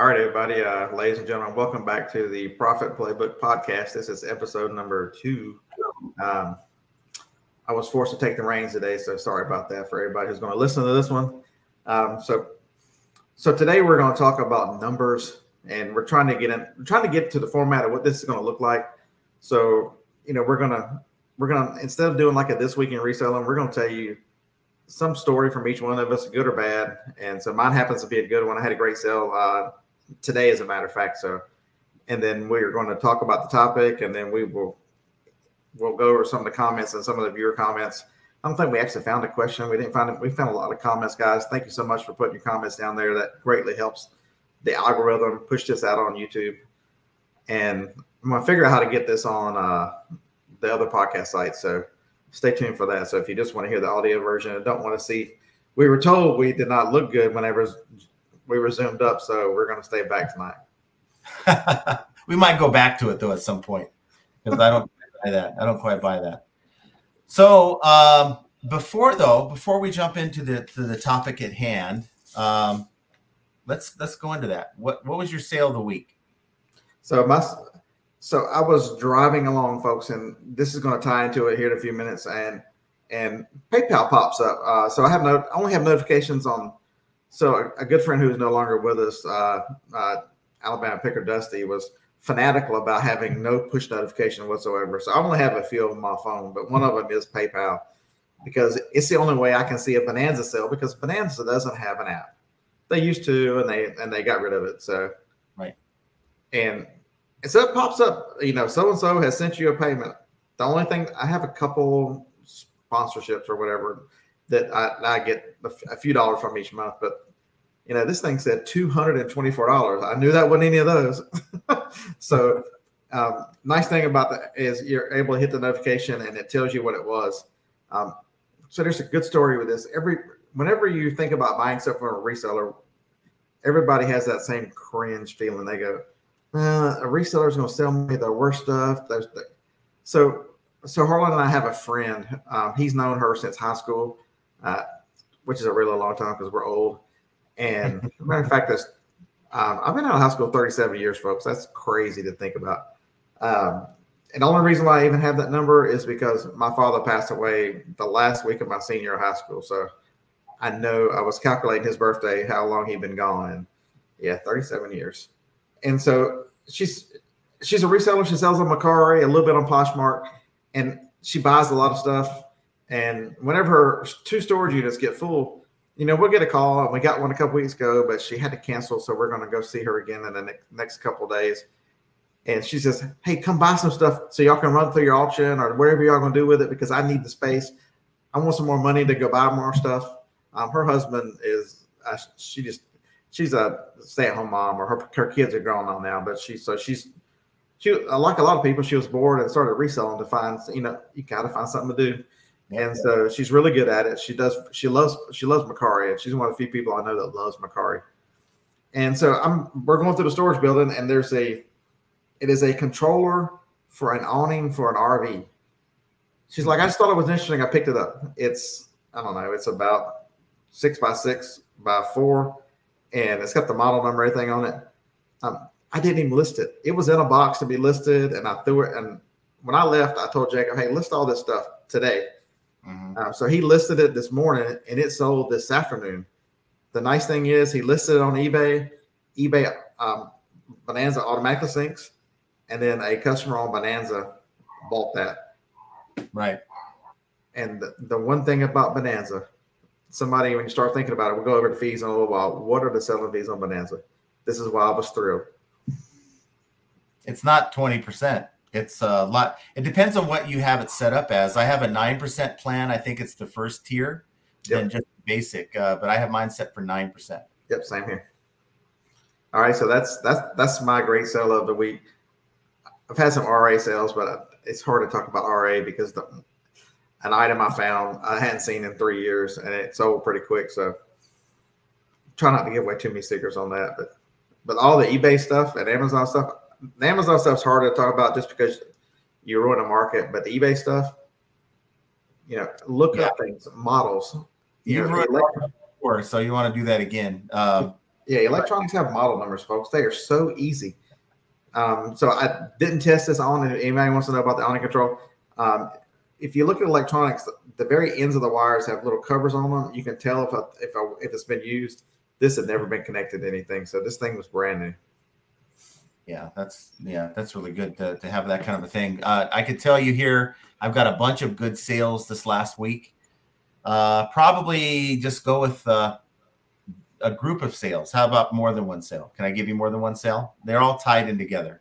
All right, everybody, uh, ladies and gentlemen, welcome back to the Profit Playbook podcast. This is episode number two. Um, I was forced to take the reins today, so sorry about that for everybody who's going to listen to this one. Um, so, so today we're going to talk about numbers, and we're trying to get in, trying to get to the format of what this is going to look like. So, you know, we're gonna we're gonna instead of doing like a this week in reselling, we're going to tell you some story from each one of us, good or bad. And so mine happens to be a good one. I had a great sale uh, today, as a matter of fact. So, and then we are going to talk about the topic, and then we will we'll go over some of the comments and some of the viewer comments. I don't think we actually found a question. We didn't find it. We found a lot of comments, guys. Thank you so much for putting your comments down there. That greatly helps the algorithm push this out on YouTube. And I'm gonna figure out how to get this on uh, the other podcast sites. So stay tuned for that. So if you just want to hear the audio version and don't want to see, we were told we did not look good whenever we were zoomed up. So we're going to stay back tonight. we might go back to it though at some point because I don't buy that. I don't quite buy that. So um, before though, before we jump into the to the topic at hand, um, let's let's go into that. What what was your sale of the week? So my so I was driving along, folks, and this is going to tie into it here in a few minutes. And and PayPal pops up. Uh, so I have no, I only have notifications on. So a, a good friend who is no longer with us, uh, uh, Alabama Picker Dusty, was fanatical about having no push notification whatsoever. So I only have a few of them on my phone, but one of them is PayPal because it's the only way I can see a Bonanza sale because Bonanza doesn't have an app. They used to, and they and they got rid of it. So right, and and so it pops up, you know, so and so has sent you a payment. The only thing I have a couple sponsorships or whatever that I, I get a few dollars from each month, but you know, this thing said two hundred and twenty-four dollars. I knew that wasn't any of those. so, um, nice thing about that is you're able to hit the notification and it tells you what it was. Um, so there's a good story with this. Every whenever you think about buying stuff from a reseller, everybody has that same cringe feeling. They go, uh, a reseller is going to sell me the worst stuff. There's the, so so Harlan and I have a friend. Um, he's known her since high school, uh, which is a really long time because we're old. And matter of fact, that's um, I've been out of high school 37 years, folks. That's crazy to think about. Um, and the only reason why I even have that number is because my father passed away the last week of my senior high school. So I know I was calculating his birthday, how long he'd been gone, and yeah, 37 years and so she's she's a reseller. She sells on Mercari, a little bit on Poshmark, and she buys a lot of stuff. And whenever her two storage units get full, you know, we'll get a call. And we got one a couple weeks ago, but she had to cancel, so we're going to go see her again in the ne- next couple days. And she says, "Hey, come buy some stuff so y'all can run through your auction or whatever y'all going to do with it because I need the space. I want some more money to go buy more stuff." Um, her husband is, uh, she just she's a stay-at-home mom, or her her kids are grown on now, but she's so she's she like a lot of people, she was bored and started reselling to find you know you got to find something to do. And so she's really good at it. She does. She loves. She loves Mercari, and she's one of the few people I know that loves Mercari. And so I'm. We're going through the storage building, and there's a. It is a controller for an awning for an RV. She's like, I just thought it was interesting. I picked it up. It's. I don't know. It's about six by six by four and it's got the model number, everything on it. Um, I didn't even list it. It was in a box to be listed, and I threw it. And when I left, I told Jacob, "Hey, list all this stuff today." Mm-hmm. Um, so he listed it this morning, and it sold this afternoon. The nice thing is, he listed it on eBay. eBay um, Bonanza automatically syncs, and then a customer on Bonanza bought that. Right. And the, the one thing about Bonanza, somebody when you start thinking about it, we'll go over the fees in a little while. What are the selling fees on Bonanza? This is why I was thrilled. It's not 20%. It's a lot. It depends on what you have it set up as. I have a 9% plan. I think it's the first tier, yep. then just basic. Uh, but I have mine set for 9%. Yep, same here. All right, so that's that's that's my great sale of the week. I've had some RA sales, but it's hard to talk about RA because the an item I found I hadn't seen in three years, and it sold pretty quick. So try not to give away too many secrets on that. But but all the eBay stuff and Amazon stuff, the Amazon stuff's hard to talk about just because you ruin a market. But the eBay stuff, you know, look yeah. up things, models. You, you ruined before, so you want to do that again. Um, Yeah, electronics have model numbers, folks. They are so easy. Um, so I didn't test this on. If anybody wants to know about the awning control, um, if you look at electronics, the very ends of the wires have little covers on them. You can tell if a, if a, if it's been used. This had never been connected to anything, so this thing was brand new. Yeah, that's yeah, that's really good to, to have that kind of a thing. Uh, I could tell you here, I've got a bunch of good sales this last week. Uh, probably just go with uh, a group of sales. How about more than one sale? Can I give you more than one sale? They're all tied in together.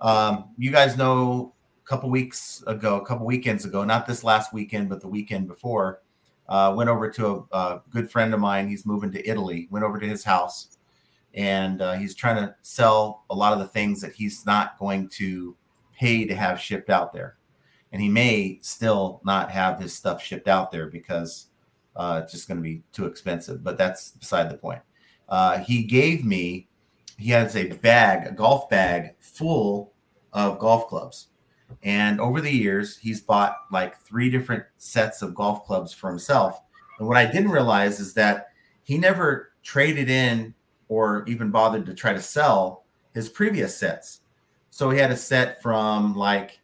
Um, you guys know a couple weeks ago, a couple weekends ago, not this last weekend, but the weekend before, uh, went over to a, a, good friend of mine. He's moving to Italy. Went over to his house, and uh, he's trying to sell a lot of the things that he's not going to pay to have shipped out there. And he may still not have his stuff shipped out there because uh, it's just going to be too expensive. But that's beside the point. Uh, he gave me, he has a bag, a golf bag full of golf clubs. And over the years, he's bought like three different sets of golf clubs for himself. And what I didn't realize is that he never traded in or even bothered to try to sell his previous sets. So he had a set from like,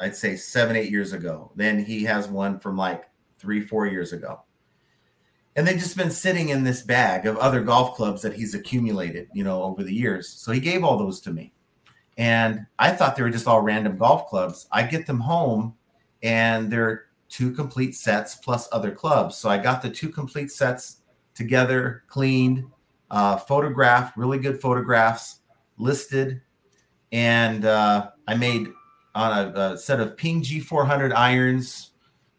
I'd say seven, eight years ago. Then he has one from like three, four years ago. And they've just been sitting in this bag of other golf clubs that he's accumulated, you know, over the years. So he gave all those to me. And I thought they were just all random golf clubs. I get them home and they're two complete sets plus other clubs. So I got the two complete sets together, cleaned, uh, photographed, really good photographs, listed. And uh, I made on a, a set of Ping G400 irons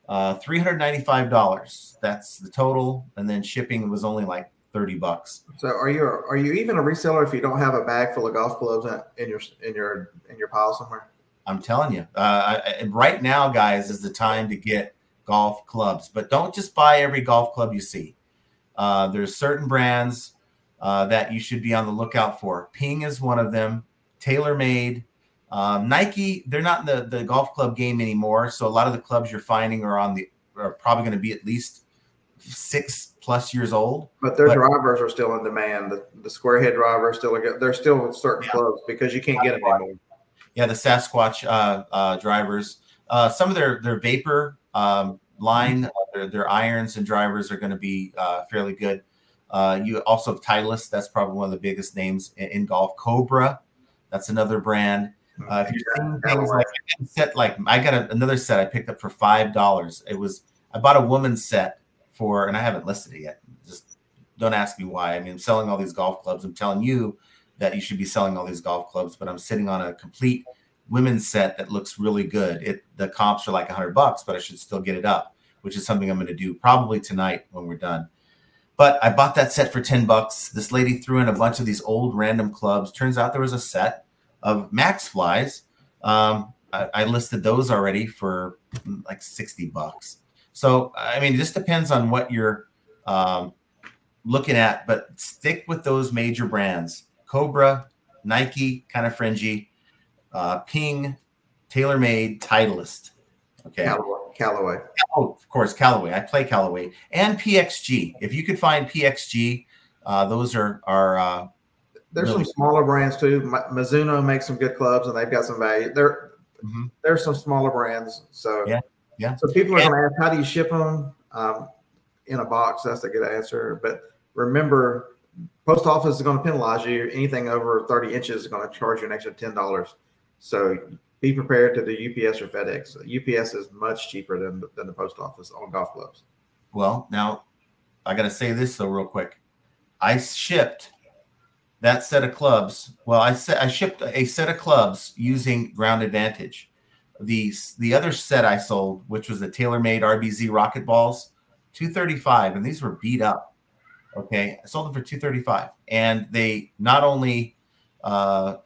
uh, $395. That's the total. And then shipping was only like 30 bucks. So are you are you even a reseller if you don't have a bag full of golf clubs in your in your in your pile somewhere? I'm telling you, uh, I, right now, guys, is the time to get golf clubs. But don't just buy every golf club you see. Uh, there's certain brands uh, that you should be on the lookout for. Ping is one of them. TaylorMade, um, Nike, they're not in the, the golf club game anymore. So a lot of the clubs you're finding are on the are probably going to be at least six plus years old. But their but, drivers are still in demand. The, the square head driver is still they're still certain yeah. clubs because you can't get them anymore. Yeah, the Sasquatch uh, uh, drivers. Uh, some of their their vapor um, line, uh, their, their irons and drivers are going to be uh, fairly good. Uh, you also have Titleist. That's probably one of the biggest names in, in golf. Cobra, that's another brand. Uh, if you're seeing things like set, like I got a, another set I picked up for five dollars. It was I bought a woman's set for, and I haven't listed it yet. Just don't ask me why. I mean, I'm selling all these golf clubs. I'm telling you that you should be selling all these golf clubs, but I'm sitting on a complete women's set that looks really good. It the comps are like a hundred bucks, but I should still get it up, which is something I'm going to do probably tonight when we're done. But I bought that set for 10 bucks. This lady threw in a bunch of these old random clubs. Turns out there was a set of Maxflis. Um, I, I, listed those already for like 60 bucks. So, I mean, it just depends on what you're um, looking at, but stick with those major brands Cobra, Nike, kind of fringy, uh, Ping, TaylorMade, Titleist. Okay. Callaway. Oh, of course, Callaway. I play Callaway and PXG. If you could find PXG, uh, those are are uh, there's really some smaller brands too. Mizuno makes some good clubs, and they've got some value. There, mm-hmm. there's some smaller brands. So yeah, yeah. So people are going to ask, how do you ship them um, in a box? That's a good answer. But remember, post office is going to penalize you. Anything over 30 inches is going to charge you an extra ten dollars. So be prepared to do UPS or FedEx. UPS is much cheaper than than the post office on golf clubs. Well, now I got to say this though, real quick. I shipped that set of clubs. Well, I said I shipped a set of clubs using Ground Advantage. The the other set I sold, which was the TaylorMade RBZ rocket balls, 235, and these were beat up. Okay, I sold them for 235, and they not only uh,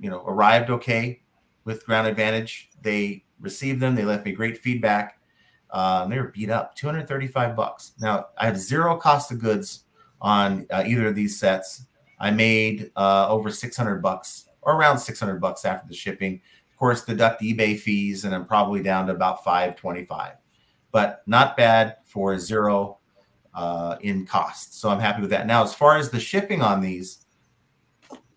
you know arrived okay with Ground Advantage, they received them. They left me great feedback. Uh, they were beat up, 235 bucks. Now I have zero cost of goods on uh, either of these sets I made uh, over 600 bucks or around 600 bucks after the shipping. Of course, deduct eBay fees, and I'm probably down to about 525. But not bad for zero uh, in cost. So I'm happy with that. Now, as far as the shipping on these,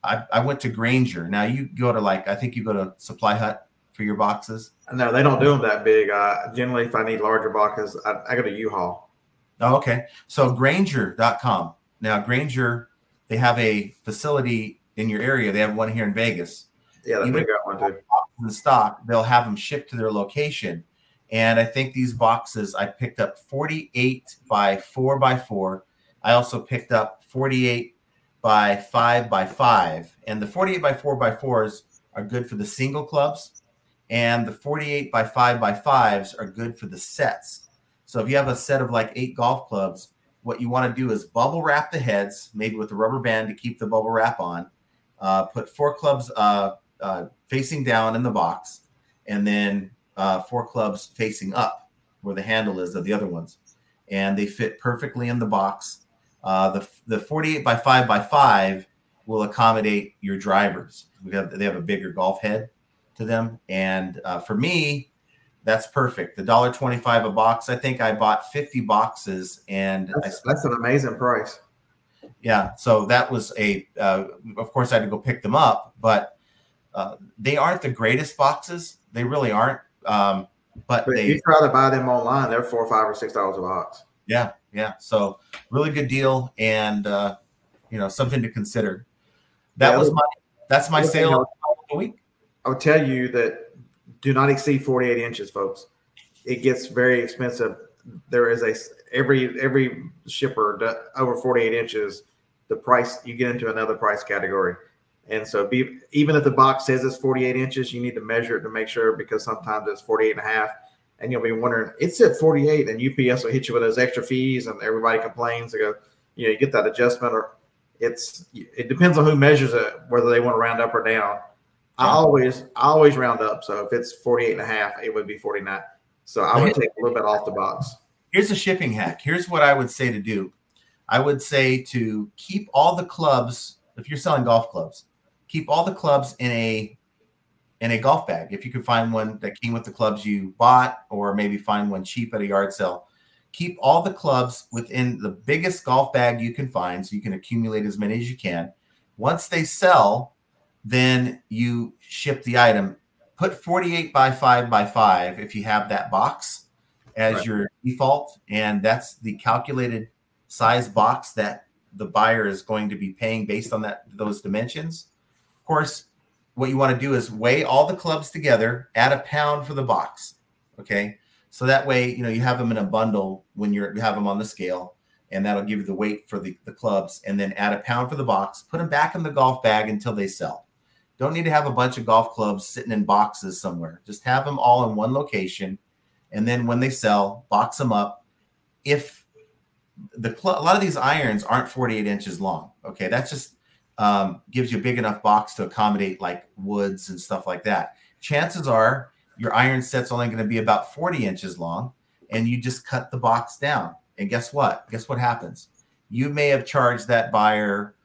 I, I went to Grainger. Now you go to like I think you go to Supply Hut for your boxes. No, they don't do them that big. Uh, generally, if I need larger boxes, I, I go to U-Haul. Oh, okay. So Grainger.com. Now Grainger, they have a facility in your area. They have one here in Vegas. Yeah, they got one too. In stock, they'll have them shipped to their location. And I think these boxes I picked up 48 by 4 by 4. I also picked up 48 by 5 by 5. And the 48 by 4 by 4s are good for the single clubs. And the 48 by 5 by 5s are good for the sets. So if you have a set of like eight golf clubs, what you want to do is bubble wrap the heads, maybe with a rubber band to keep the bubble wrap on. Uh, put four clubs uh, uh, facing down in the box, and then uh, four clubs facing up where the handle is of the other ones, and they fit perfectly in the box. Uh, the the 48 by 5 by 5 will accommodate your drivers. We have they have a bigger golf head to them, and uh, for me, that's perfect. The dollar twenty five a box. I think I bought 50 boxes, and that's, that's an amazing price. Yeah, so that was a. Uh, of course, I had to go pick them up, but uh, they aren't the greatest boxes. They really aren't. Um, but, but they, you try to buy them online, they're four, five, or six dollars a box. Yeah, yeah. So really good deal, and uh, you know something to consider. That yeah, was my that's my sale of the week. I would tell you that do not exceed 48 inches, folks. It gets very expensive. There is a every every shipper over 48 inches, the price you get into another price category. And so be even if the box says it's 48 inches, you need to measure it to make sure because sometimes it's 48 and a half. And you'll be wondering, it's at 48, and UPS will hit you with those extra fees, and everybody complains. They go, you know, you get that adjustment, or it's it depends on who measures it, whether they want to round up or down. I always I always round up. So if it's 48 and a half, it would be 49. So I would take a little bit off the box. Here's a shipping hack. Here's what I would say to do. I would say to keep all the clubs, if you're selling golf clubs, keep all the clubs in a in a golf bag. If you could find one that came with the clubs you bought, or maybe find one cheap at a yard sale, keep all the clubs within the biggest golf bag you can find so you can accumulate as many as you can. Once they sell, then you ship the item. Put 48 by 5 by 5 if you have that box as right. your default, and that's the calculated size box that the buyer is going to be paying based on that those dimensions Of course, what you want to do is weigh all the clubs together, add a pound for the box. Okay. So that way, you know, you have them in a bundle when you're, you have them on the scale, and that'll give you the weight for the, the clubs, and then add a pound for the box, put them back in the golf bag until they sell. Don't need to have a bunch of golf clubs sitting in boxes somewhere. Just have them all in one location. And then when they sell, box them up. If the club, a lot of these irons aren't 48 inches long. Okay. That's just um, gives you a big enough box to accommodate like woods and stuff like that. Chances are your iron set's only going to be about 40 inches long, and you just cut the box down. And guess what? Guess what happens? You may have charged that buyer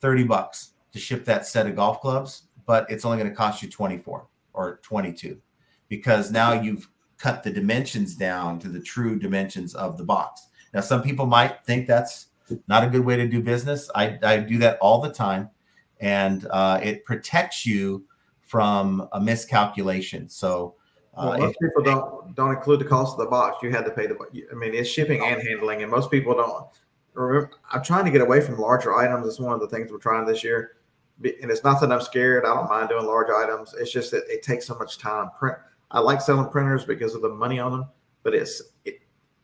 30 bucks to ship that set of golf clubs, but it's only going to cost you 24 or 22 because now you've cut the dimensions down to the true dimensions of the box. Now, some people might think that's not a good way to do business. I, I do that all the time, and uh, it protects you from a miscalculation. So, uh, well, most people don't don't include the cost of the box. You had to pay the. I mean, it's shipping and handling, and most people don't. Remember, I'm trying to get away from larger items. It's one of the things we're trying this year, and it's not that I'm scared. I don't mind doing large items. It's just that it takes so much time. Print. I like selling printers because of the money on them, but it's it,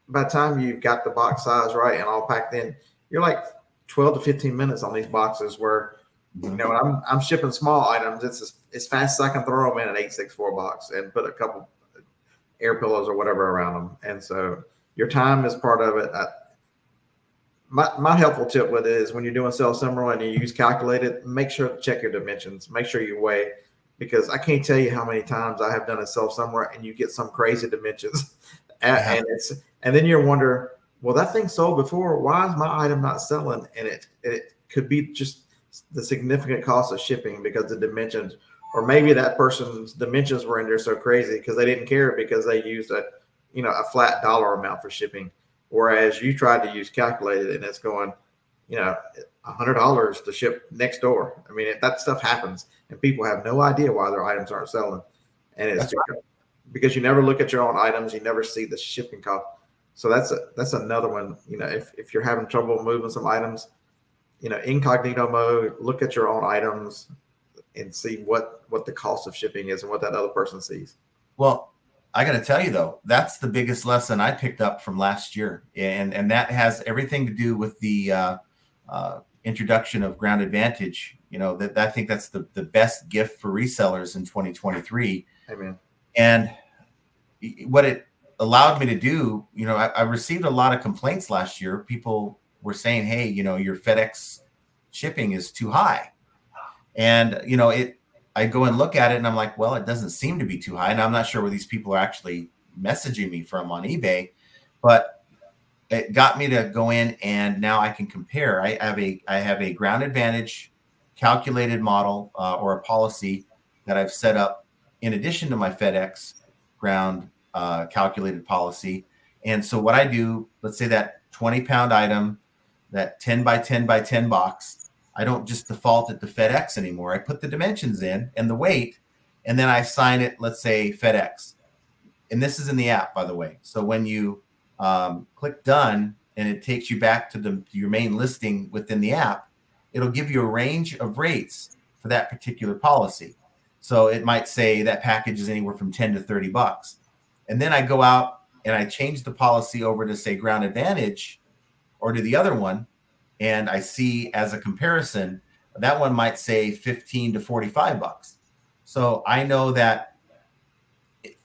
by the time you've got the box size right and all packed in, you're like 12 to 15 minutes on these boxes where you know I'm I'm shipping small items. It's as, as fast as I can throw them in an 864 box and put a couple air pillows or whatever around them. And so your time is part of it. I, my, my helpful tip with it is when you're doing sell similar and you use calculated, make sure to check your dimensions. Make sure you weigh because I can't tell you how many times I have done a sell similar and you get some crazy dimensions, and, uh-huh. and it's and then you wonder well, that thing sold before. Why is my item not selling? And it it could be just the significant cost of shipping because the dimensions, or maybe that person's dimensions were in there so crazy because they didn't care because they used a you know a flat dollar amount for shipping. Whereas you tried to use calculated and it's going, you know, a hundred dollars to ship next door. I mean, that stuff happens and people have no idea why their items aren't selling. And it's because, because you never look at your own items, you never see the shipping cost. So that's a, that's another one. You know, if, if you're having trouble moving some items, you know, incognito mode, look at your own items and see what what the cost of shipping is and what that other person sees. Well, I got to tell you though, that's the biggest lesson I picked up from last year, and and that has everything to do with the uh, uh, introduction of Ground Advantage. You know that I think that's the the best gift for resellers in 2023. Amen. And what it allowed me to do, you know, I, I received a lot of complaints last year. People were saying, "Hey, you know, your FedEx shipping is too high," and you know it I go and look at it and I'm like, well, it doesn't seem to be too high. And I'm not sure where these people are actually messaging me from on eBay, but it got me to go in and now I can compare. I have a I have a ground advantage calculated model uh, or a policy that I've set up in addition to my FedEx ground uh, calculated policy. And so what I do, let's say that 20 pound item, that 10 by 10 by 10 box, I don't just default it to FedEx anymore. I put the dimensions in and the weight, and then I assign it, let's say FedEx. And this is in the app, by the way. So when you um, click done and it takes you back to the your main listing within the app, it'll give you a range of rates for that particular policy. So it might say that package is anywhere from 10 to 30 bucks. And then I go out and I change the policy over to say ground advantage or to the other one and I see as a comparison, that one might say 15 to 45 bucks. So I know that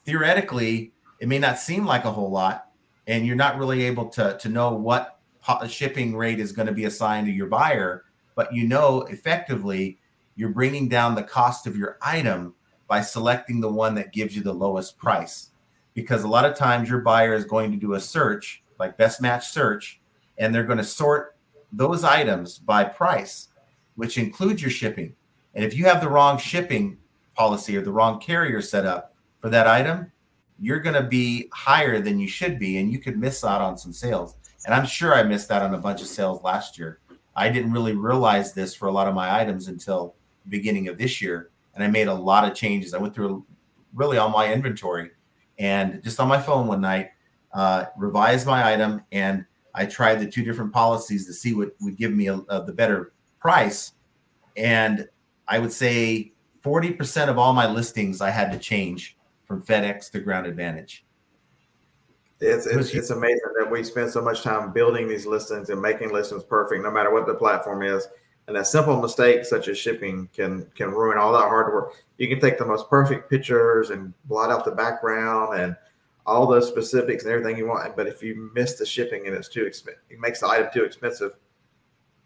theoretically it may not seem like a whole lot, and you're not really able to, to know what shipping rate is going to be assigned to your buyer, but you know effectively you're bringing down the cost of your item by selecting the one that gives you the lowest price. Because a lot of times your buyer is going to do a search, like best match search, and they're going to sort those items by price, which includes your shipping. And if you have the wrong shipping policy or the wrong carrier set up for that item, you're going to be higher than you should be, and you could miss out on some sales. And I'm sure I missed out on a bunch of sales last year. I didn't really realize this for a lot of my items until beginning of this year, and I made a lot of changes. I went through really all my inventory, and just on my phone one night, uh, revised my item and I tried the two different policies to see what would give me a, a, the better price. And I would say 40% of all my listings I had to change from FedEx to Ground Advantage. It's, it's, it's amazing that we spend so much time building these listings and making listings perfect, no matter what the platform is. And a simple mistake such as shipping can can ruin all that hard work. You can take the most perfect pictures and blot out the background and all those specifics and everything you want. But if you miss the shipping and it's too expensive, it makes the item too expensive.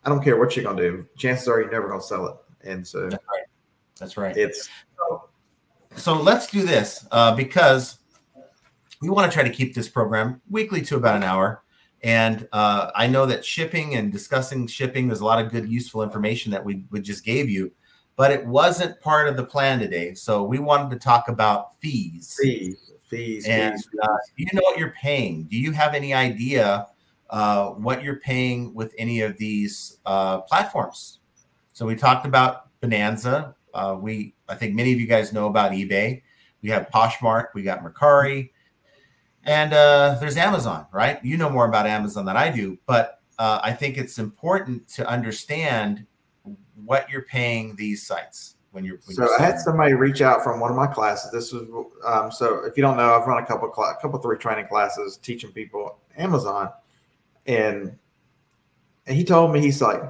I don't care what you're gonna do. Chances are you're never gonna sell it. And so that's right. That's right. It's so let's do this uh, because we want to try to keep this program weekly to about an hour. And uh, I know that shipping and discussing shipping, there's a lot of good, useful information that we, we just gave you, but it wasn't part of the plan today. So we wanted to talk about fees. Fees fees. And fees, uh, do you know what you're paying? Do you have any idea uh, what you're paying with any of these uh, platforms? So we talked about Bonanza. Uh, we, I think many of you guys know about eBay. We have Poshmark. We got Mercari, and uh, there's Amazon. Right? You know more about Amazon than I do, but uh, I think it's important to understand what you're paying these sites when you're when so you're i had somebody reach out from one of my classes this was um, so if you don't know i've run a couple cl- couple three training classes teaching people amazon and and he told me he's like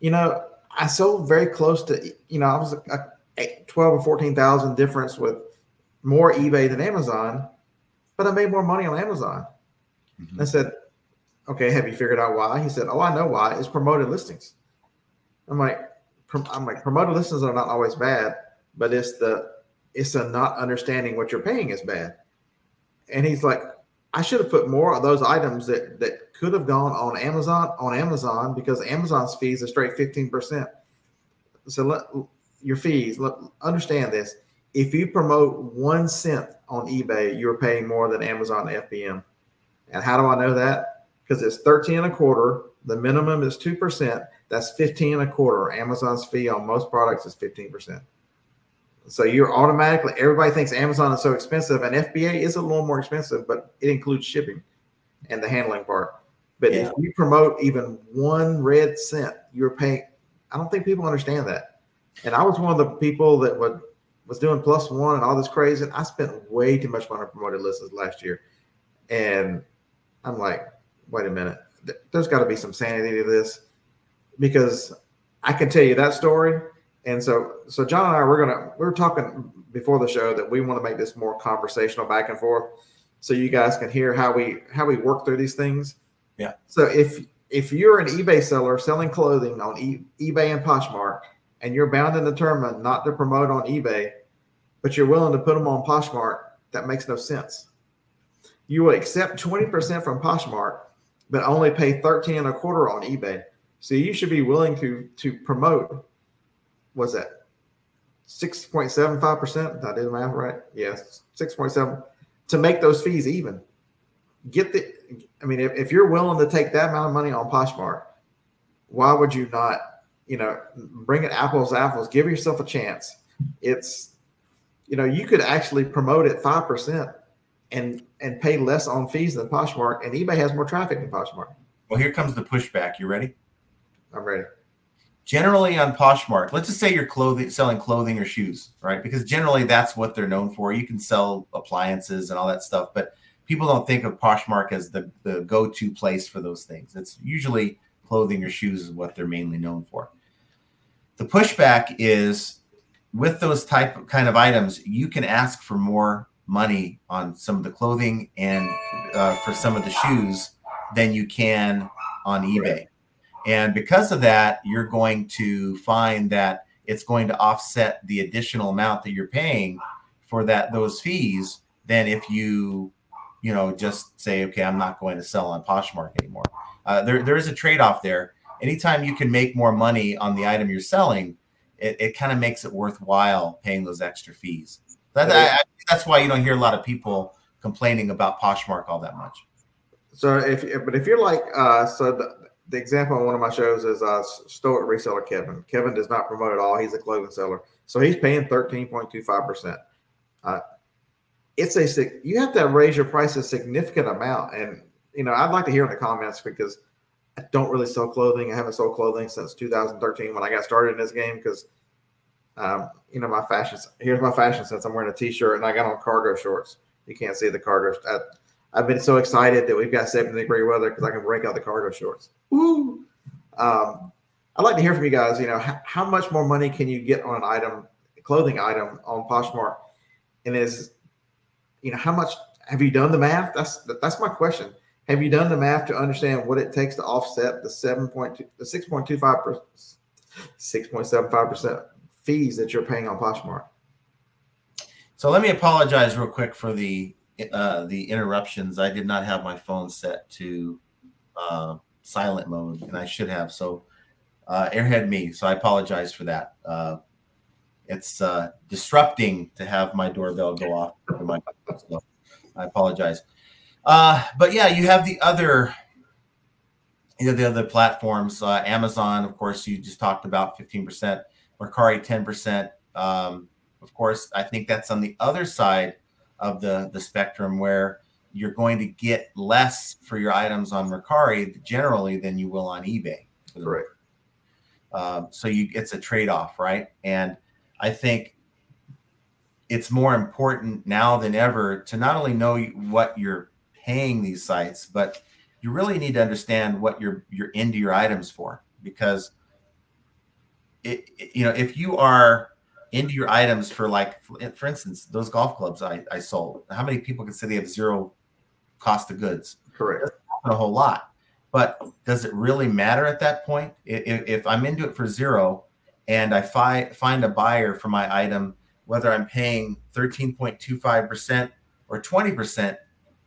you know i sold very close to you know i was a, a 12 or 14,000 difference with more ebay than amazon but i made more money on amazon mm-hmm. i said okay have you figured out why he said oh i know why it's promoted listings i'm like I'm like promoted listings are not always bad, but it's the it's a not understanding what you're paying is bad. And he's like, I should have put more of those items that that could have gone on Amazon on Amazon because Amazon's fees are straight 15%. So let your fees, let, understand this. If you promote one cent on eBay, you're paying more than Amazon FBM. And how do I know that? because it's 13 and a quarter. The minimum is 2%. That's 15 and a quarter. Amazon's fee on most products is 15%. So you're automatically, everybody thinks Amazon is so expensive, and FBA is a little more expensive, but it includes shipping and the handling part. But yeah. if you promote even one red cent, you're paying. I don't think people understand that. And I was one of the people that would was doing plus one and all this crazy. And I spent way too much money on promoted listings last year. And I'm like, wait a minute. There's got to be some sanity to this because I can tell you that story. And so, so John and I, we're gonna we were talking before the show that we want to make this more conversational back and forth, so you guys can hear how we how we work through these things. Yeah. So if if you're an eBay seller selling clothing on e- eBay and Poshmark, and you're bound and determined not to promote on eBay, but you're willing to put them on Poshmark, that makes no sense. You will accept 20% from Poshmark, but only pay 13 and a quarter on eBay. So you should be willing to to promote. What's that? 6.75%. Did I do the math right? Yes, 6.7 to make those fees even. Get the I mean, if, if you're willing to take that amount of money on Poshmark, why would you not you know, bring it apples to apples. Give yourself a chance. It's, you know, you could actually promote it five percent and and pay less on fees than Poshmark, and eBay has more traffic than Poshmark. Well, here comes the pushback. You ready? I'm ready. Generally on Poshmark, let's just say you're clothing selling clothing or shoes, right? Because generally that's what they're known for. You can sell appliances and all that stuff, but people don't think of Poshmark as the, the go-to place for those things. It's usually clothing or shoes is what they're mainly known for. The pushback is with those type of kind of items, you can ask for more money on some of the clothing and uh, for some of the shoes than you can on eBay. And because of that, you're going to find that it's going to offset the additional amount that you're paying for that those fees than if you you know just say okay i'm not going to sell on poshmark anymore uh, there, there is a trade-off there anytime you can make more money on the item you're selling, it, it kind of makes it worthwhile paying those extra fees. That, I, that's why you don't hear a lot of people complaining about Poshmark all that much. So if but if you're like uh, so the, the example on one of my shows is uh Stoic reseller Kevin. Kevin does not promote at all. He's a clothing seller, so he's paying thirteen point two five percent. Uh, it's a you have to raise your price a significant amount, and you know I'd like to hear in the comments because I don't really sell clothing. I haven't sold clothing since 2013 when I got started in this game because, um, you know, my fashion. Here's my fashion sense. I'm wearing a t-shirt and I got on cargo shorts. You can't see the cargo. I, I've been so excited that we've got 70 degree weather because I can break out the cargo shorts. Woo! Um, I'd like to hear from you guys. You know, how, how much more money can you get on an item, clothing item on Poshmark? And is, you know, how much have you done the math? That's that's my question have you done the math to understand what it takes to offset the 7.2, the 6.25 6.75 percent fees that you're paying on Poshmark? So let me apologize real quick for the uh, the interruptions. I did not have my phone set to uh, silent mode, and I should have. So uh, airhead me. So I apologize for that. Uh, it's uh, disrupting to have my doorbell go off. My, so I apologize. Uh, but yeah, you have the other, you know, the other platforms. Uh, Amazon, of course, you just talked about 15%, Mercari 10%. Um, of course, I think that's on the other side of the, the spectrum where you're going to get less for your items on Mercari generally than you will on eBay. Correct. Um, so you it's a trade-off, right? And I think it's more important now than ever to not only know what you're paying these sites, but you really need to understand what you're you're into your items for because it, you know if you are into your items for like for instance those golf clubs I, I sold how many people can say they have zero cost of goods? Correct. A whole lot but does it really matter at that point? If, if i'm into it for zero and i fi- find a buyer for my item whether i'm paying 13.25% or 20%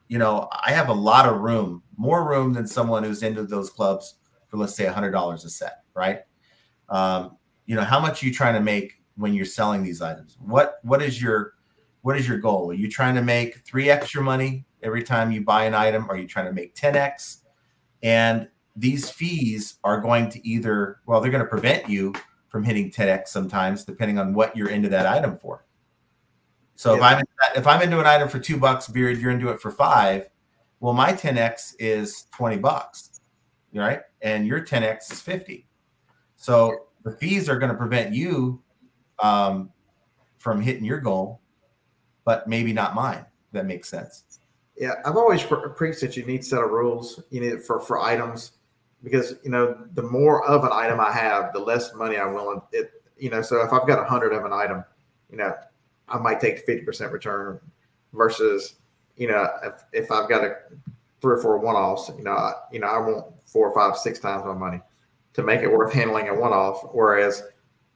you know, I have a lot of room, more room than someone who's into those clubs for let's say a hundred dollars a set, right? Um, you know, how much are you trying to make when you're selling these items? What what is your what is your goal? Are you trying to make three extra money every time you buy an item? Are you trying to make 10x? And these fees are going to either, well, they're going to prevent you from hitting 10x sometimes, depending on what you're into that item for. So yeah. if I'm if I'm into an item for two bucks, beard, you're into it for five. Well, my 10x is 20 bucks, right? And your 10x is 50. So the fees are going to prevent you um, from hitting your goal, but maybe not mine. That makes sense. Yeah, I've always preached that you need set of rules. You need for for items because you know the more of an item I have, the less money I'm willing. It you know, so if I've got a hundred of an item, you know, I might take the fifty percent return versus you know if, if I've got a three or four one offs, you know, I, you know I want four or five six times my money to make it worth handling a one off. Whereas,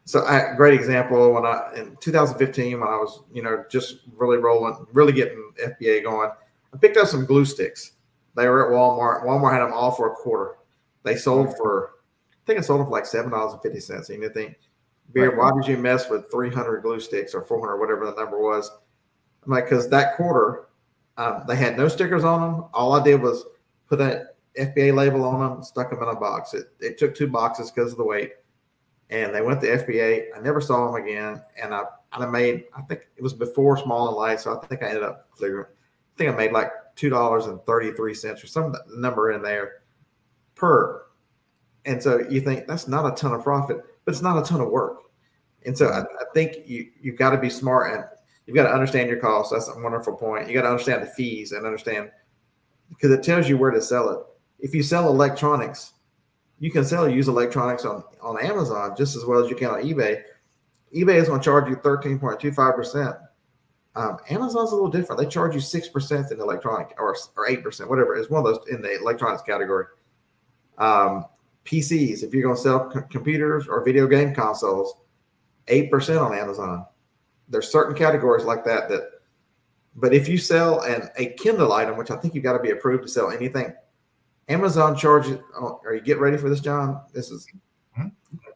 so I, great example when I in 2015 when I was you know just really rolling, really getting FBA going, I picked up some glue sticks. They were at Walmart. Walmart had them all for a quarter. They sold for, I think I sold them for like seven dollars and think, Beard, why did you mess with three hundred glue sticks or four hundred, whatever the number was? I'm like, because that quarter, um, they had no stickers on them. All I did was put that FBA label on them, stuck them in a box. It, it took two boxes because of the weight, and they went to FBA. I never saw them again, and I I made I think it was before Small and Light, so I think I ended up clear. I think I made like two dollars and thirty three cents or some number in there per. And so you think that's not a ton of profit, but it's not a ton of work. And so I, I think you you've got to be smart and you've got to understand your costs. That's a wonderful point. You got to understand the fees and understand because it tells you where to sell it. If you sell electronics, you can sell used electronics on, on Amazon just as well as you can on eBay. eBay is going to charge you 13.25%. Um, Amazon's a little different. They charge you 6% in electronic or, or 8%, whatever. It's one of those in the electronics category. Um, PCs, if you're going to sell c- computers or video game consoles, 8% on Amazon. There's certain categories like that that, but if you sell an, a Kindle item, which I think you've got to be approved to sell anything, Amazon charges, oh, are you get ready for this, John? This is, mm-hmm.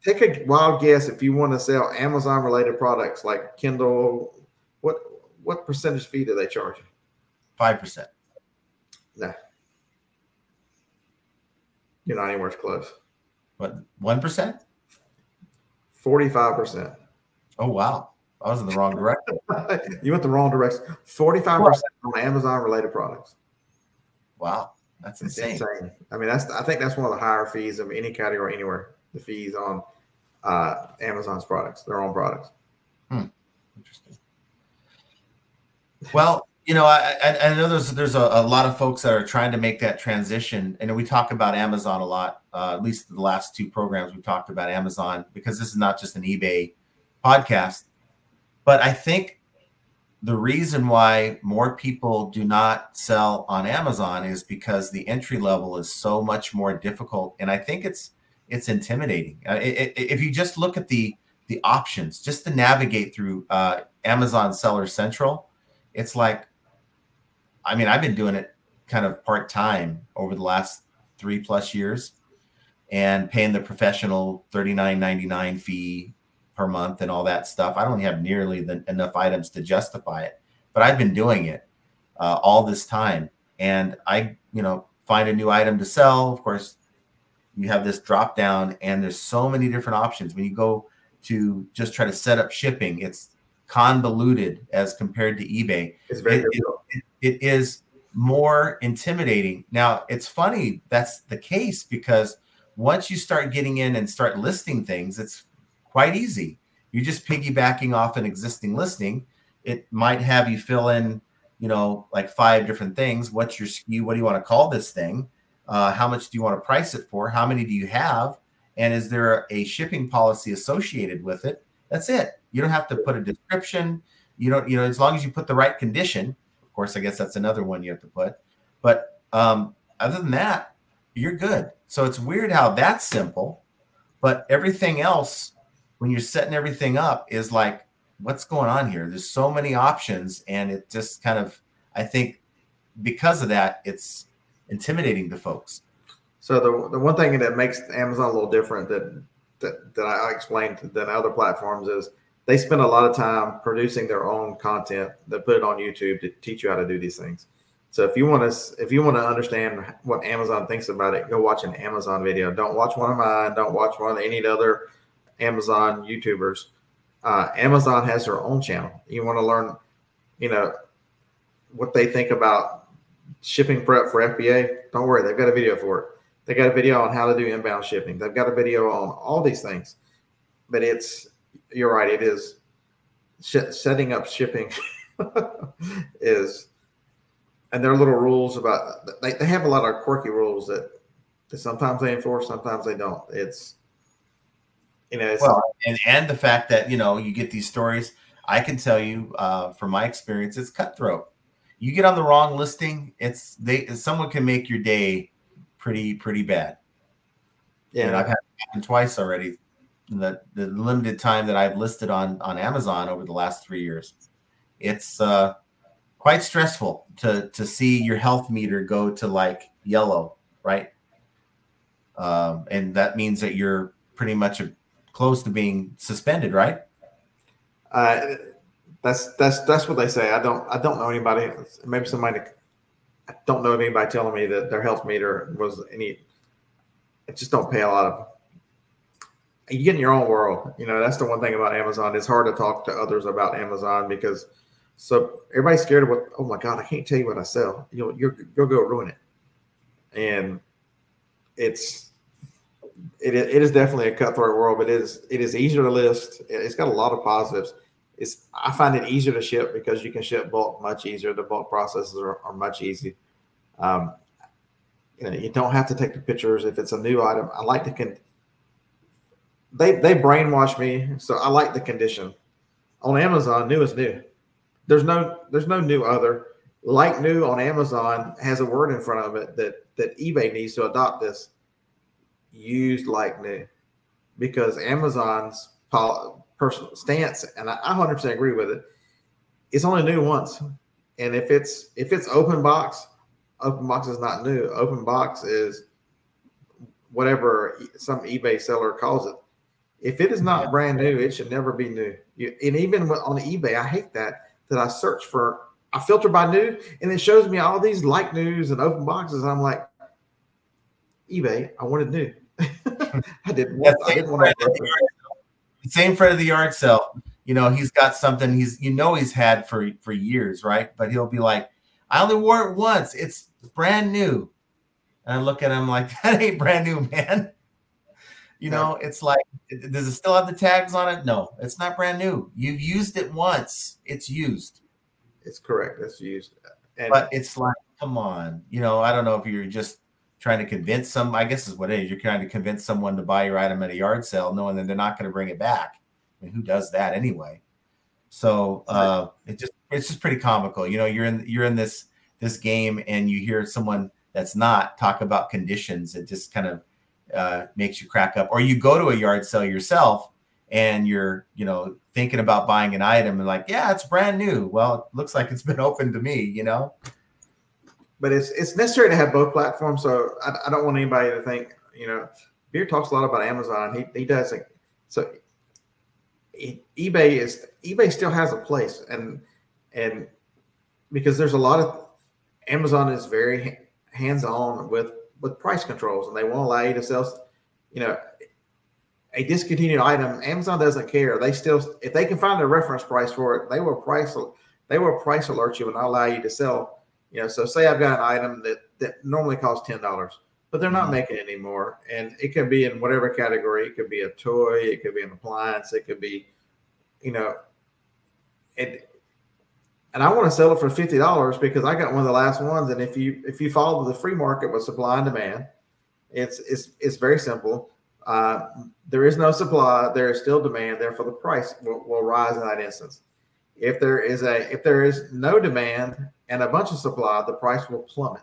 take a wild guess if you want to sell Amazon related products like Kindle, what, what percentage fee do they charge you? 5%. No. You're not anywhere close. What one percent? Forty-five percent. Oh wow, I was in the wrong direction. you went the wrong direction. Forty-five percent on Amazon-related products. Wow, that's insane. insane. I mean, that's I think that's one of the higher fees of any category anywhere. The fees on uh, Amazon's products, their own products. Hmm. Interesting. Well, you know, I, I know there's there's a, a, lot of folks that are trying to make that transition, and we talk about Amazon a lot. Uh, at least the last two programs we talked about Amazon because this is not just an eBay podcast, but I think the reason why more people do not sell on Amazon is because the entry level is so much more difficult, and I think it's it's intimidating. Uh, it, it, if you just look at the the options, just to navigate through uh, Amazon Seller Central, it's like I mean, I've been doing it kind of part time over the last three plus years and paying the professional thirty nine ninety nine fee per month and all that stuff. I don't have nearly the, enough items to justify it, but I've been doing it uh, all this time. And I, you know, find a new item to sell. Of course, you have this drop down, and there's so many different options. When you go to just try to set up shipping, it's convoluted as compared to eBay. It's very it, it, it is more intimidating. Now, it's funny that's the case because once you start getting in and start listing things, it's quite easy. You're just piggybacking off an existing listing. It might have you fill in, you know, like five different things. What's your SKU? What do you want to call this thing? Uh, how much do you want to price it for? How many do you have? And is there a shipping policy associated with it? That's it. You don't have to put a description. You don't, you know, as long as you put the right condition, Of course, I guess that's another one you have to put. But um, other than that, you're good. So it's weird how that's simple, but everything else, when you're setting everything up, is like, what's going on here? There's so many options, and it just kind of, I think, because of that, it's intimidating to folks. So the, the one thing that makes Amazon a little different that that, that I explained than other platforms is they spend a lot of time producing their own content. They put it on YouTube to teach you how to do these things. So if you want to, if you want to understand what Amazon thinks about it, go watch an Amazon video. Don't watch one of mine. Don't watch one of any other Amazon YouTubers. Uh, Amazon has their own channel. You want to learn, you know, what they think about shipping prep for FBA. Don't worry, they've got a video for it. They got a video on how to do inbound shipping. They've got a video on all these things. But it's you're right. It is sh- setting up shipping is, and there are little rules about. They, they have a lot of quirky rules that, that sometimes they enforce, sometimes they don't. It's you know, well, and and the fact that you know you get these stories. I can tell you uh, from my experience, it's cutthroat. You get on the wrong listing, it's they someone can make your day pretty pretty bad. Yeah, and I've had it twice already. The the limited time that I've listed on on Amazon over the last three years, it's uh, quite stressful to to see your health meter go to like yellow, right? Um, and that means that you're pretty much close to being suspended, right? Uh, that's that's that's what they say. I don't I don't know anybody. Maybe somebody I don't know anybody telling me that their health meter was any. I just don't pay a lot of. You get in your own world. You know that's the one thing about Amazon. It's hard to talk to others about Amazon because so everybody's scared of what. Oh my God, I can't tell you what I sell. You'll you're, you'll go ruin it, and it's it, it is definitely a cutthroat world, but it is it is easier to list. It's got a lot of positives it's I find it easier to ship because you can ship bulk much easier. The bulk processes are, are much easy. Um, you know, you don't have to take the pictures if it's a new item. I like to con. They they brainwash me, so I like the condition. On Amazon, new is new. There's no there's no new other. Like new on Amazon has a word in front of it that that eBay needs to adopt this. Used like new, because Amazon's personal stance, and I, 100% agree with it. It's only new once, and if it's if it's open box, open box is not new. Open box is whatever some eBay seller calls it. If it is not yeah. brand new, it should never be new. You, and even on eBay, I hate that that I search for. I filter by new, and it shows me all these like news and open boxes. I'm like, eBay, I wanted new. I didn't want. I didn't want to same friend of the yard sale. You know, he's got something he's you know he's had for for years, right? But he'll be like, I only wore it once. It's brand new. And I look at him like, that ain't brand new, man. You know, it's like, does it still have the tags on it? No, it's not brand new. You've used it once. It's used. It's correct. It's used. And but it's like, come on. You know, I don't know if you're just trying to convince some, I guess is what it is. You're trying to convince someone to buy your item at a yard sale, knowing that they're not going to bring it back. I mean, who does that anyway? So uh, it just it's just pretty comical. You know, you're in you're in this this game and you hear someone that's not talk about conditions. It just kind of uh, makes you crack up. Or you go to a yard sale yourself and you're you know thinking about buying an item and like, yeah, it's brand new. Well, it looks like it's been open to me. You know but it's it's necessary to have both platforms. So I, I don't want anybody to think, you know, Beard talks a lot about Amazon. He he does it. So eBay is eBay still has a place, and and because there's a lot of Amazon is very hands on with with price controls, and they won't allow you to sell, you know, a discontinued item. Amazon doesn't care. They still, if they can find a reference price for it, they will price they will price alert you and not allow you to sell you know, so say I've got an item that that normally costs ten dollars, but they're not mm-hmm. making it anymore, and it could be in whatever category. It could be a toy, it could be an appliance, it could be, you know, it. And I want to sell it for fifty dollars because I got one of the last ones. And if you if you follow the free market with supply and demand, it's it's it's very simple. Uh, there is no supply, there is still demand. Therefore, the price will, will rise in that instance. If there is a if there is no demand and a bunch of supply, the price will plummet.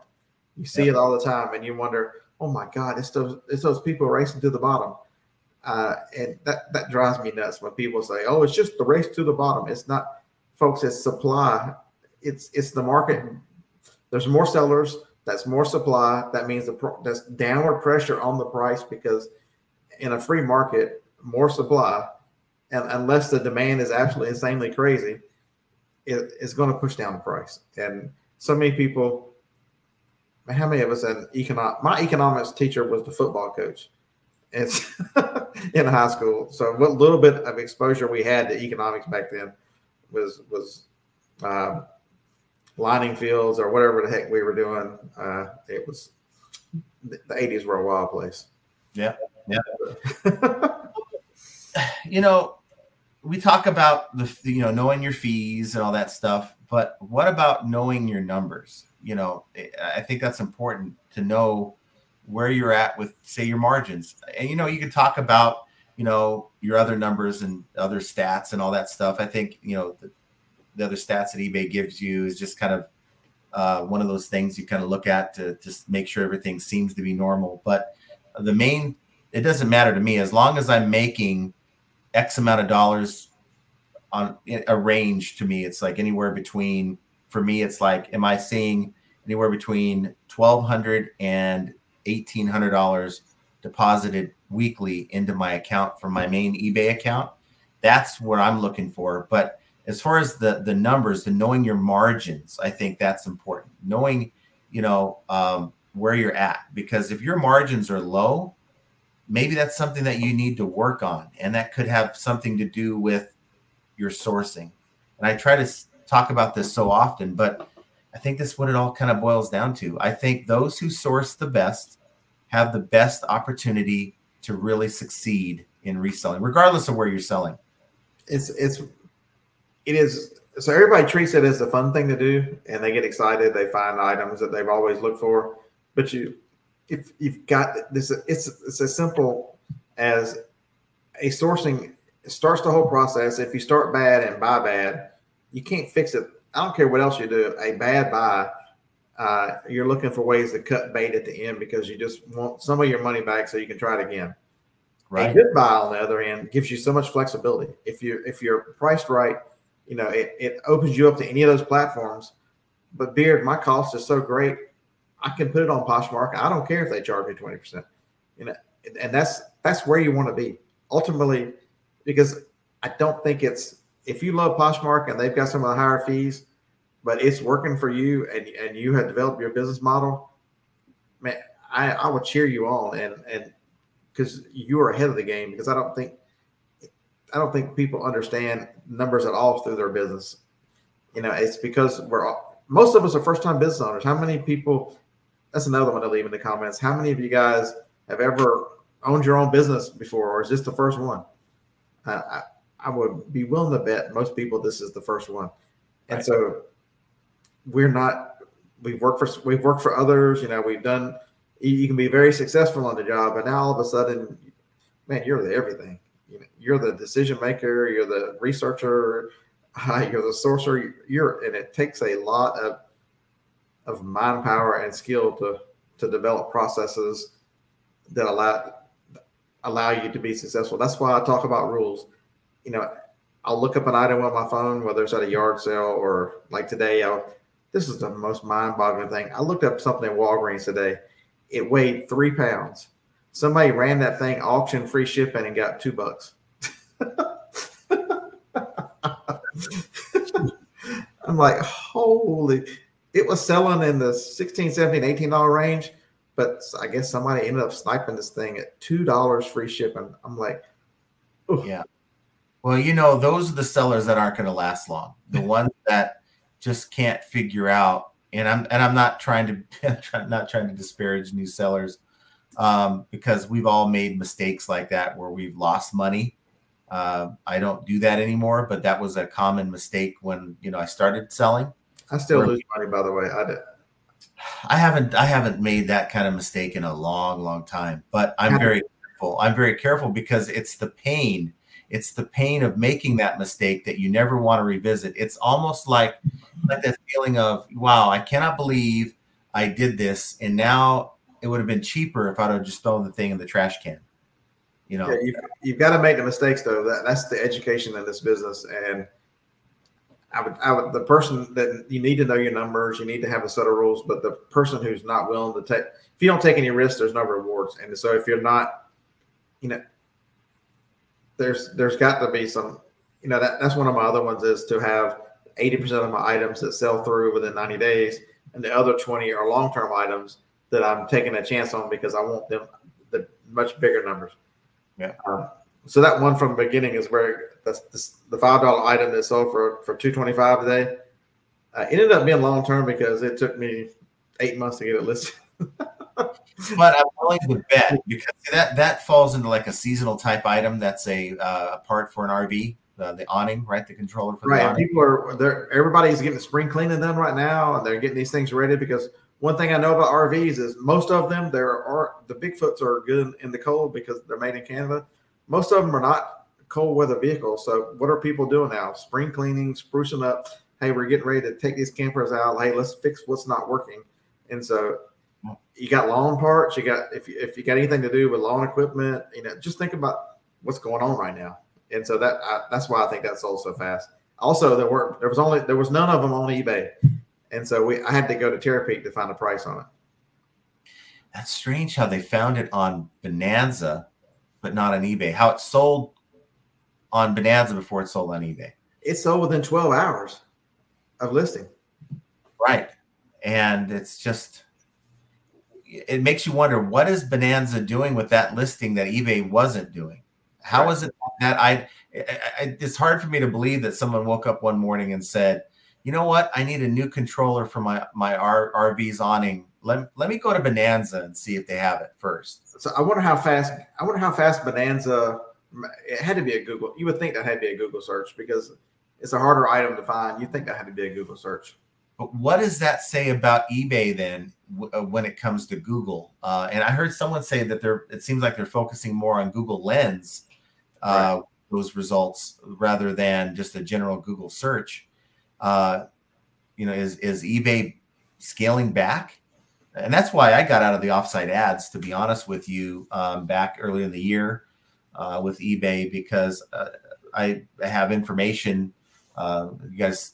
You see it all the time, and you wonder, oh my God, it's those it's those people racing to the bottom. Uh, and that that drives me nuts when people say, "Oh, it's just the race to the bottom." It's not, folks. It's supply. It's it's the market. There's more sellers. That's more supply. That means the that's downward pressure on the price because in a free market, more supply and unless the demand is absolutely insanely crazy, it, it's going to push down the price. And so many people how many of us had economic? My economics teacher was the football coach. It's in high school. So what little bit of exposure we had to economics back then was was uh, lining fields or whatever the heck we were doing. Uh, it was the 80s were a wild place. Yeah. Yeah. you know, we talk about the you know knowing your fees and all that stuff, but what about knowing your numbers? You know, I think that's important to know where you're at with say your margins. And you know, you can talk about you know your other numbers and other stats and all that stuff. I think you know the, the other stats that eBay gives you is just kind of uh, one of those things you kind of look at to just make sure everything seems to be normal. But the main, it doesn't matter to me as long as I'm making X amount of dollars on a range. To me, it's like anywhere between. For me, it's like, am I seeing anywhere between twelve hundred and eighteen hundred dollars deposited weekly into my account from my main eBay account? That's what I'm looking for. But as far as the the numbers, the knowing your margins, I think that's important. Knowing, you know, um, where you're at, because if your margins are low, maybe that's something that you need to work on, and that could have something to do with your sourcing. And I try to talk about this so often, but I think this is what it all kind of boils down to. I think those who source the best have the best opportunity to really succeed in reselling, regardless of where you're selling. It's it's it is so everybody treats it as a fun thing to do and they get excited they find items that they've always looked for. But you if you've got this it's it's as simple as a sourcing starts the whole process. If you start bad and buy bad you can't fix it. I don't care what else you do a bad buy uh, you're looking for ways to cut bait at the end because you just want some of your money back so you can try it again right a good buy on the other end gives you so much flexibility if you if you're priced right you know, it, it opens you up to any of those platforms. But Beard, my cost is so great, I can put it on Poshmark. I don't care if they charge me 20%. You know, and that's that's where you want to be ultimately, because I don't think it's if you love Poshmark and they've got some of the higher fees, but it's working for you and, and you have developed your business model, man, I, I would cheer you on and and because you are ahead of the game because I don't think I don't think people understand numbers at all through their business. You know, it's because we're all, most of us are first time business owners. How many people? That's another one to leave in the comments. How many of you guys have ever owned your own business before, or is this the first one? Uh, I, I would be willing to bet most people this is the first one, and right. so we're not. We've worked for we've worked for others. You know, we've done. You can be very successful on the job, but now all of a sudden, man, you're the everything you're the decision maker, you're the researcher, you're the sorcerer. You're and it takes a lot of of mind power and skill to to develop processes that allow allow you to be successful. That's why I talk about rules. You know, I'll look up an item on my phone, whether it's at a yard sale or like today. I'll, this is the most mind-boggling thing. I looked up something at Walgreens today. It weighed three pounds. Somebody ran that thing auction free shipping and got two bucks. I'm like, holy, it was selling in the 16, 17, 18 dollar range, but I guess somebody ended up sniping this thing at two dollars free shipping. I'm like, Oof. yeah. Well, you know, those are the sellers that aren't going to last long. The ones that just can't figure out, and I'm and I'm not trying to not trying to disparage new sellers, um, because we've all made mistakes like that where we've lost money uh, I don't do that anymore, but that was a common mistake when you know I started selling. I still lose money, by the way. I did. I haven't I haven't made that kind of mistake in a long, long time. But I'm very careful. I'm very careful because it's the pain. It's the pain of making that mistake that you never want to revisit. It's almost like like that feeling of wow, I cannot believe I did this, and now it would have been cheaper if I'd have just thrown the thing in the trash can. You know, yeah, you've, you've got to make the mistakes though. That that's the education in this business. And I would, I would, the person that you need to know your numbers, you need to have a set of rules. But the person who's not willing to take, if you don't take any risks, there's no rewards. And so if you're not, you know, there's there's got to be some, you know, that that's one of my other ones is to have 80% of my items that sell through within 90 days. and the other 20 are long-term items that I'm taking a chance on because I want them the much bigger numbers. Yeah. Um, so that one from the beginning is where that's this, the five dollar item that sold for for two twenty five today. Uh, ended up being long term because it took me eight months to get it listed. but I'm willing to bet because that that falls into like a seasonal type item. That's a uh, part for an RV, uh, the awning, right? The controller for the right. awning. People are there. Everybody's getting spring cleaning done right now, and they're getting these things ready because one thing I know about RVs is most of them there are the Bigfoots are good in the cold because they're made in Canada. Most of them are not cold weather vehicles. So what are people doing now? Spring cleaning, sprucing up. Hey, we're getting ready to take these campers out. Hey, let's fix what's not working. And so you got lawn parts. You got if you, if you got anything to do with lawn equipment, you know, just think about what's going on right now. And so that I, that's why I think that sold so fast. Also, there were there was only there was none of them on eBay, and so we I had to go to Terapeak to find a price on it. That's strange how they found it on Bonanza, but not on eBay. How it sold on Bonanza before it sold on eBay. It sold within 12 hours of listing. Right. And it's just it makes you wonder what is Bonanza doing with that listing that eBay wasn't doing? How right. is it that I, I, it's hard for me to believe that someone woke up one morning and said, "You know what? I need a new controller for my my R, RV's awning. Let, let me go to Bonanza and see if they have it first. So I wonder how fast I wonder how fast Bonanza it had to be a Google. You would think that had to be a Google search because it's a harder item to find. You think that had to be a Google search. But what does that say about eBay then uh, when it comes to Google? Uh, and I heard someone say that they're. It seems like they're focusing more on Google Lens, uh, right. those results rather than just a general Google search. Uh, you know, is is eBay scaling back? And that's why I got out of the offsite ads. To be honest with you, um, back early in the year uh, with eBay because uh, I have information. you guys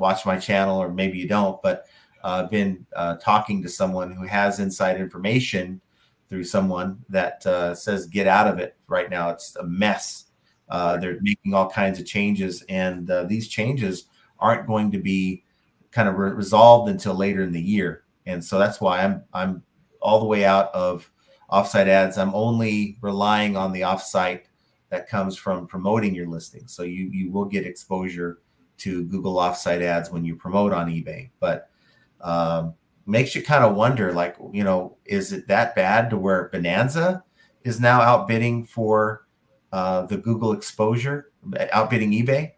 watch my channel, or maybe you don't, but uh, I've been uh, talking to someone who has inside information through someone that uh, says get out of it right now. It's a mess. Uh, they're making all kinds of changes, and uh, these changes aren't going to be kind of re- resolved until later in the year. And so that's why I'm I'm all the way out of offsite ads. I'm only relying on the offsite that comes from promoting your listing. So you you will get exposure to Google offsite ads when you promote on eBay, but um, makes you kind of wonder, like, you know, is it that bad to where Bonanza is now outbidding for uh, the Google exposure, outbidding eBay?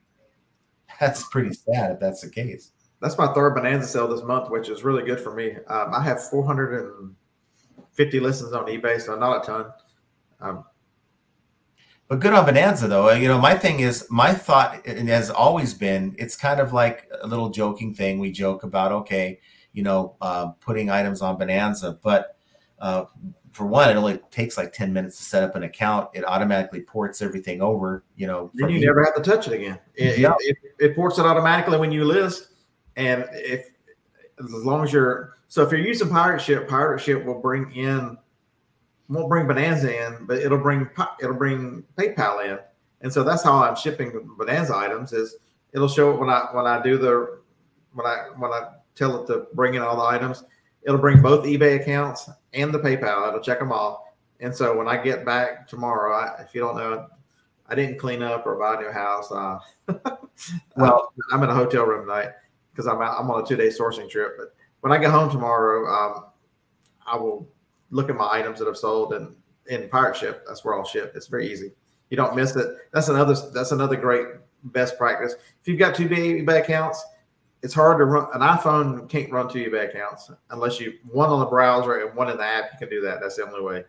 That's pretty sad if that's the case. That's my third Bonanza sale this month, which is really good for me. Um, I have 450 listens on eBay, so not a ton. Um, but good on Bonanza, though. You know, my thing is, my thought has always been it's kind of like a little joking thing. We joke about, okay, you know, uh, putting items on Bonanza. But uh, for one, it only takes like 10 minutes to set up an account. It automatically ports everything over, you know. Then you never have to touch it again. It, yeah. it, it, it ports it automatically when you list. And if, as long as you're, so if you're using Pirate Ship, Pirate Ship will bring in won't bring Bonanza in, but it'll bring it'll bring PayPal in, and so that's how I'm shipping Bonanza items. Is it'll show it when I when I do the when I when I tell it to bring in all the items, it'll bring both eBay accounts and the PayPal. It'll check them all, and so when I get back tomorrow, I, if you don't know, I didn't clean up or buy a new house. Uh, well, I'm in a hotel room tonight because I'm out, I'm on a two day sourcing trip. But when I get home tomorrow, um, I will look at my items that I've sold and in pirate ship that's where i'll ship. It's very easy. You don't miss it. That's another that's another great best practice. If you've got two ebay accounts it's hard to run an iphone can't run two ebay accounts unless you one on the browser and one in the app you can do that. That's the only way.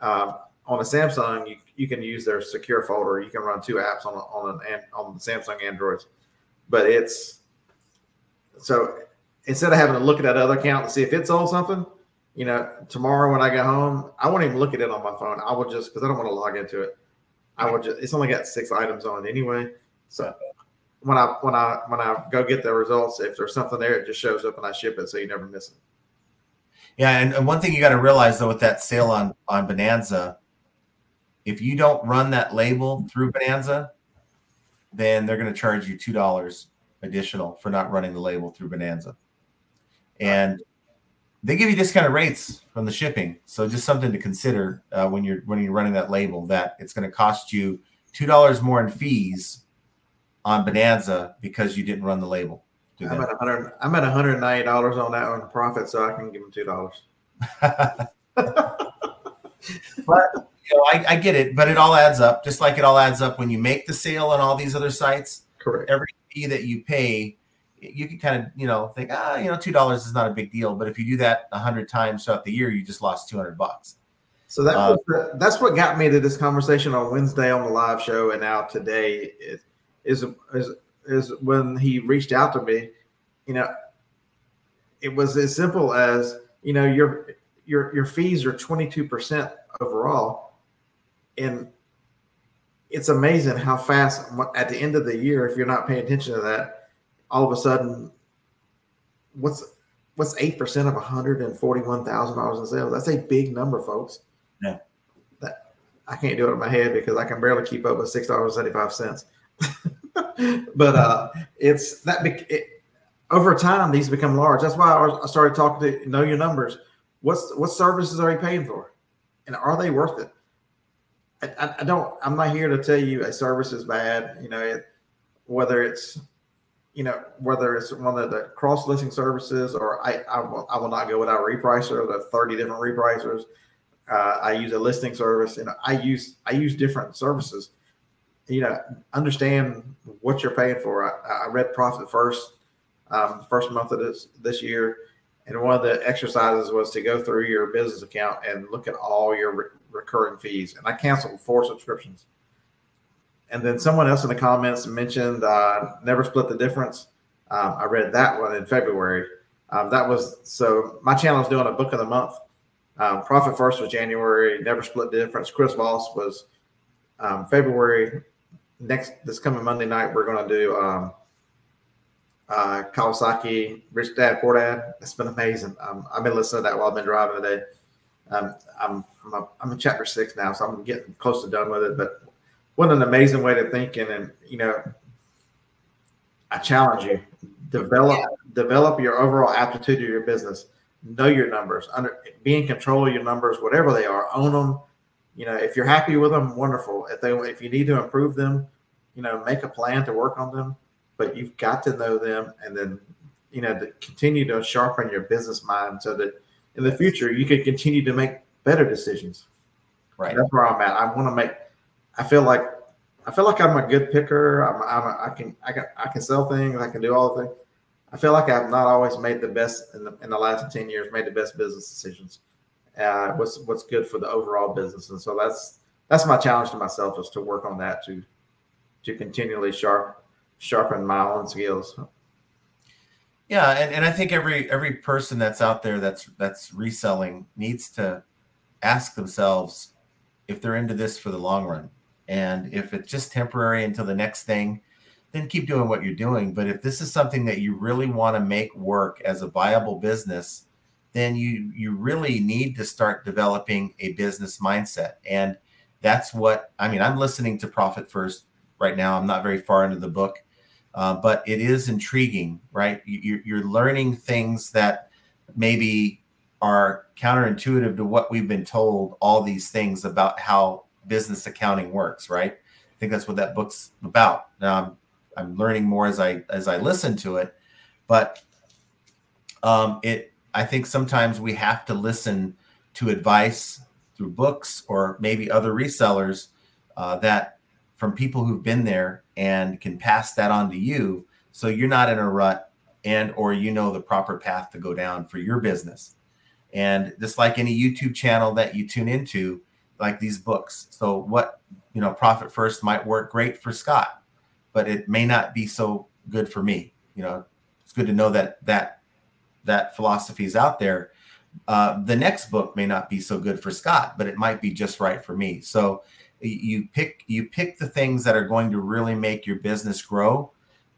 Um, on a samsung you, you can use their secure folder. You can run two apps on, on an on the samsung androids. But it's so instead of having to look at that other account to see if it sold something you know, tomorrow when I get home, I won't even look at it on my phone. I will just because I don't want to log into it. I will just. It's only got six items on anyway, so when I when I when I go get the results, if there's something there, it just shows up and I ship it, so you never miss it. Yeah, and, and one thing you got to realize though with that sale on on Bonanza, if you don't run that label through Bonanza, then they're going to charge you two dollars additional for not running the label through Bonanza and they give you discounted rates from the shipping. So just something to consider uh, when you're when you're running that label that it's going to cost you two dollars more in fees on Bonanza because you didn't run the label. I'm at 100. I'm at 190 dollars on that one profit, so I can give them two dollars. but you know, I, I, get it, but it all adds up, just like it all adds up when you make the sale on all these other sites. Correct. Every fee that you pay, you can kind of you know think ah you know two dollars is not a big deal, but if you do that a hundred times throughout the year, you just lost two hundred bucks. So that uh, was, that's what got me to this conversation on Wednesday on the live show, and now today is is is, is when he reached out to me. You know, it was as simple as you know your your your fees are twenty two percent overall, and it's amazing how fast at the end of the year, if you're not paying attention to that, all of a sudden, what's what's eight percent of one hundred and forty one thousand dollars in sales? That's a big number, folks. Yeah. That I can't do it in my head because I can barely keep up with six dollars seventy five cents. but uh, it's that it, over time these become large. That's why I started talking to know your numbers. What's what services are you paying for, and are they worth it? I, I don't. I'm not here to tell you a service is bad. You know, it, whether it's you know whether it's one of the cross listing services or I I will, I will not go without repricer. The 30 different repricers. Uh, I use a listing service, and I use I use different services. You know, understand what you're paying for. I, I read Profit First, um, first month of this this year, and one of the exercises was to go through your business account and look at all your re- recurring fees. And I canceled four subscriptions. And then someone else in the comments mentioned uh, never split the difference. Um, I read that one in February. Um, that was so my channel is doing a book of the month um, Profit First was January. Never Split the Difference. Chris Voss was um, February. Next, this coming Monday night, we're going to do um, uh, Kiyosaki Rich Dad Poor Dad. It's been amazing. Um, I've been listening to that while I've been driving today. Um, I'm I'm, a, I'm in chapter six now, so I'm getting close to done with it. But what an amazing way to think, and, and you know, I challenge you develop develop your overall aptitude to your business know your numbers, under be in control of your numbers, whatever they are, own them. You know, if you're happy with them, wonderful. If they if you need to improve them, you know, make a plan to work on them. But you've got to know them, and then you know, to continue to sharpen your business mind so that in the future you can continue to make better decisions. Right. That's where I'm at. I want to make. I feel like I feel like I'm a good picker. I'm, I'm a, I can I can I can sell things. I can do all the things. I feel like I've not always made the best in the, in the last 10 years, made the best business decisions. Uh, what's, what's good for the overall business. And so that's, that's my challenge to myself is to work on that to, to continually sharp, sharpen my own skills. Yeah. And, and I think every, every person that's out there that's, that's reselling needs to ask themselves if they're into this for the long run. And if it's just temporary until the next thing, then keep doing what you're doing. But if this is something that you really want to make work as a viable business, then you you really need to start developing a business mindset. And that's what I mean. I'm listening to Profit First right now. I'm not very far into the book, uh, but it is intriguing, right? You, you're learning things that maybe are counterintuitive to what we've been told. All these things about how business accounting works, right? I think that's what that book's about. Um, I'm learning more as I as I listen to it, but um, it I think sometimes we have to listen to advice through books or maybe other resellers uh, that from people who've been there and can pass that on to you, so you're not in a rut and or you know the proper path to go down for your business. And just like any YouTube channel that you tune into, like these books. So what you know, Profit First might work great for Scott but it may not be so good for me. You know, it's good to know that that that philosophy is out there. Uh, the next book may not be so good for Scott, but it might be just right for me. So you pick you pick the things that are going to really make your business grow,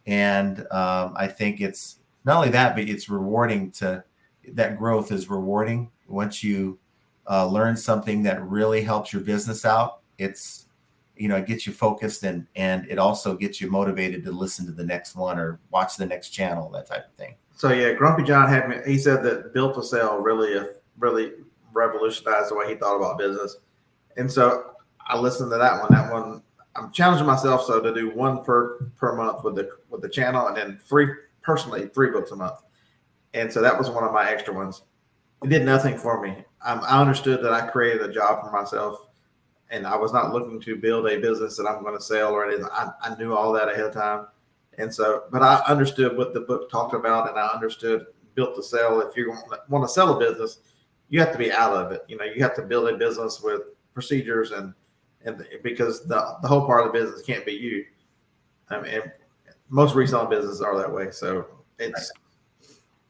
and um, I think it's not only that, but it's rewarding to that growth is rewarding once you uh, learn something that really helps your business out. It's you know, it gets you focused and and it also gets you motivated to listen to the next one or watch the next channel, that type of thing. So yeah, Grumpy John had me. He said that built to really, uh, really revolutionized the way he thought about business, and so I listened to that one. That one, I'm challenging myself so to do one per per month with the with the channel, and then three personally three books a month, and so that was one of my extra ones. It did nothing for me. Um, I understood that I created a job for myself and I was not looking to build a business that I'm going to sell or anything. I, I knew all that ahead of time. And so, but I understood what the book talked about and I understood built to sell. If you want to sell a business, you have to be out of it. You know, you have to build a business with procedures and, and because the, the whole part of the business can't be you. I mean, most reselling businesses are that way. So it's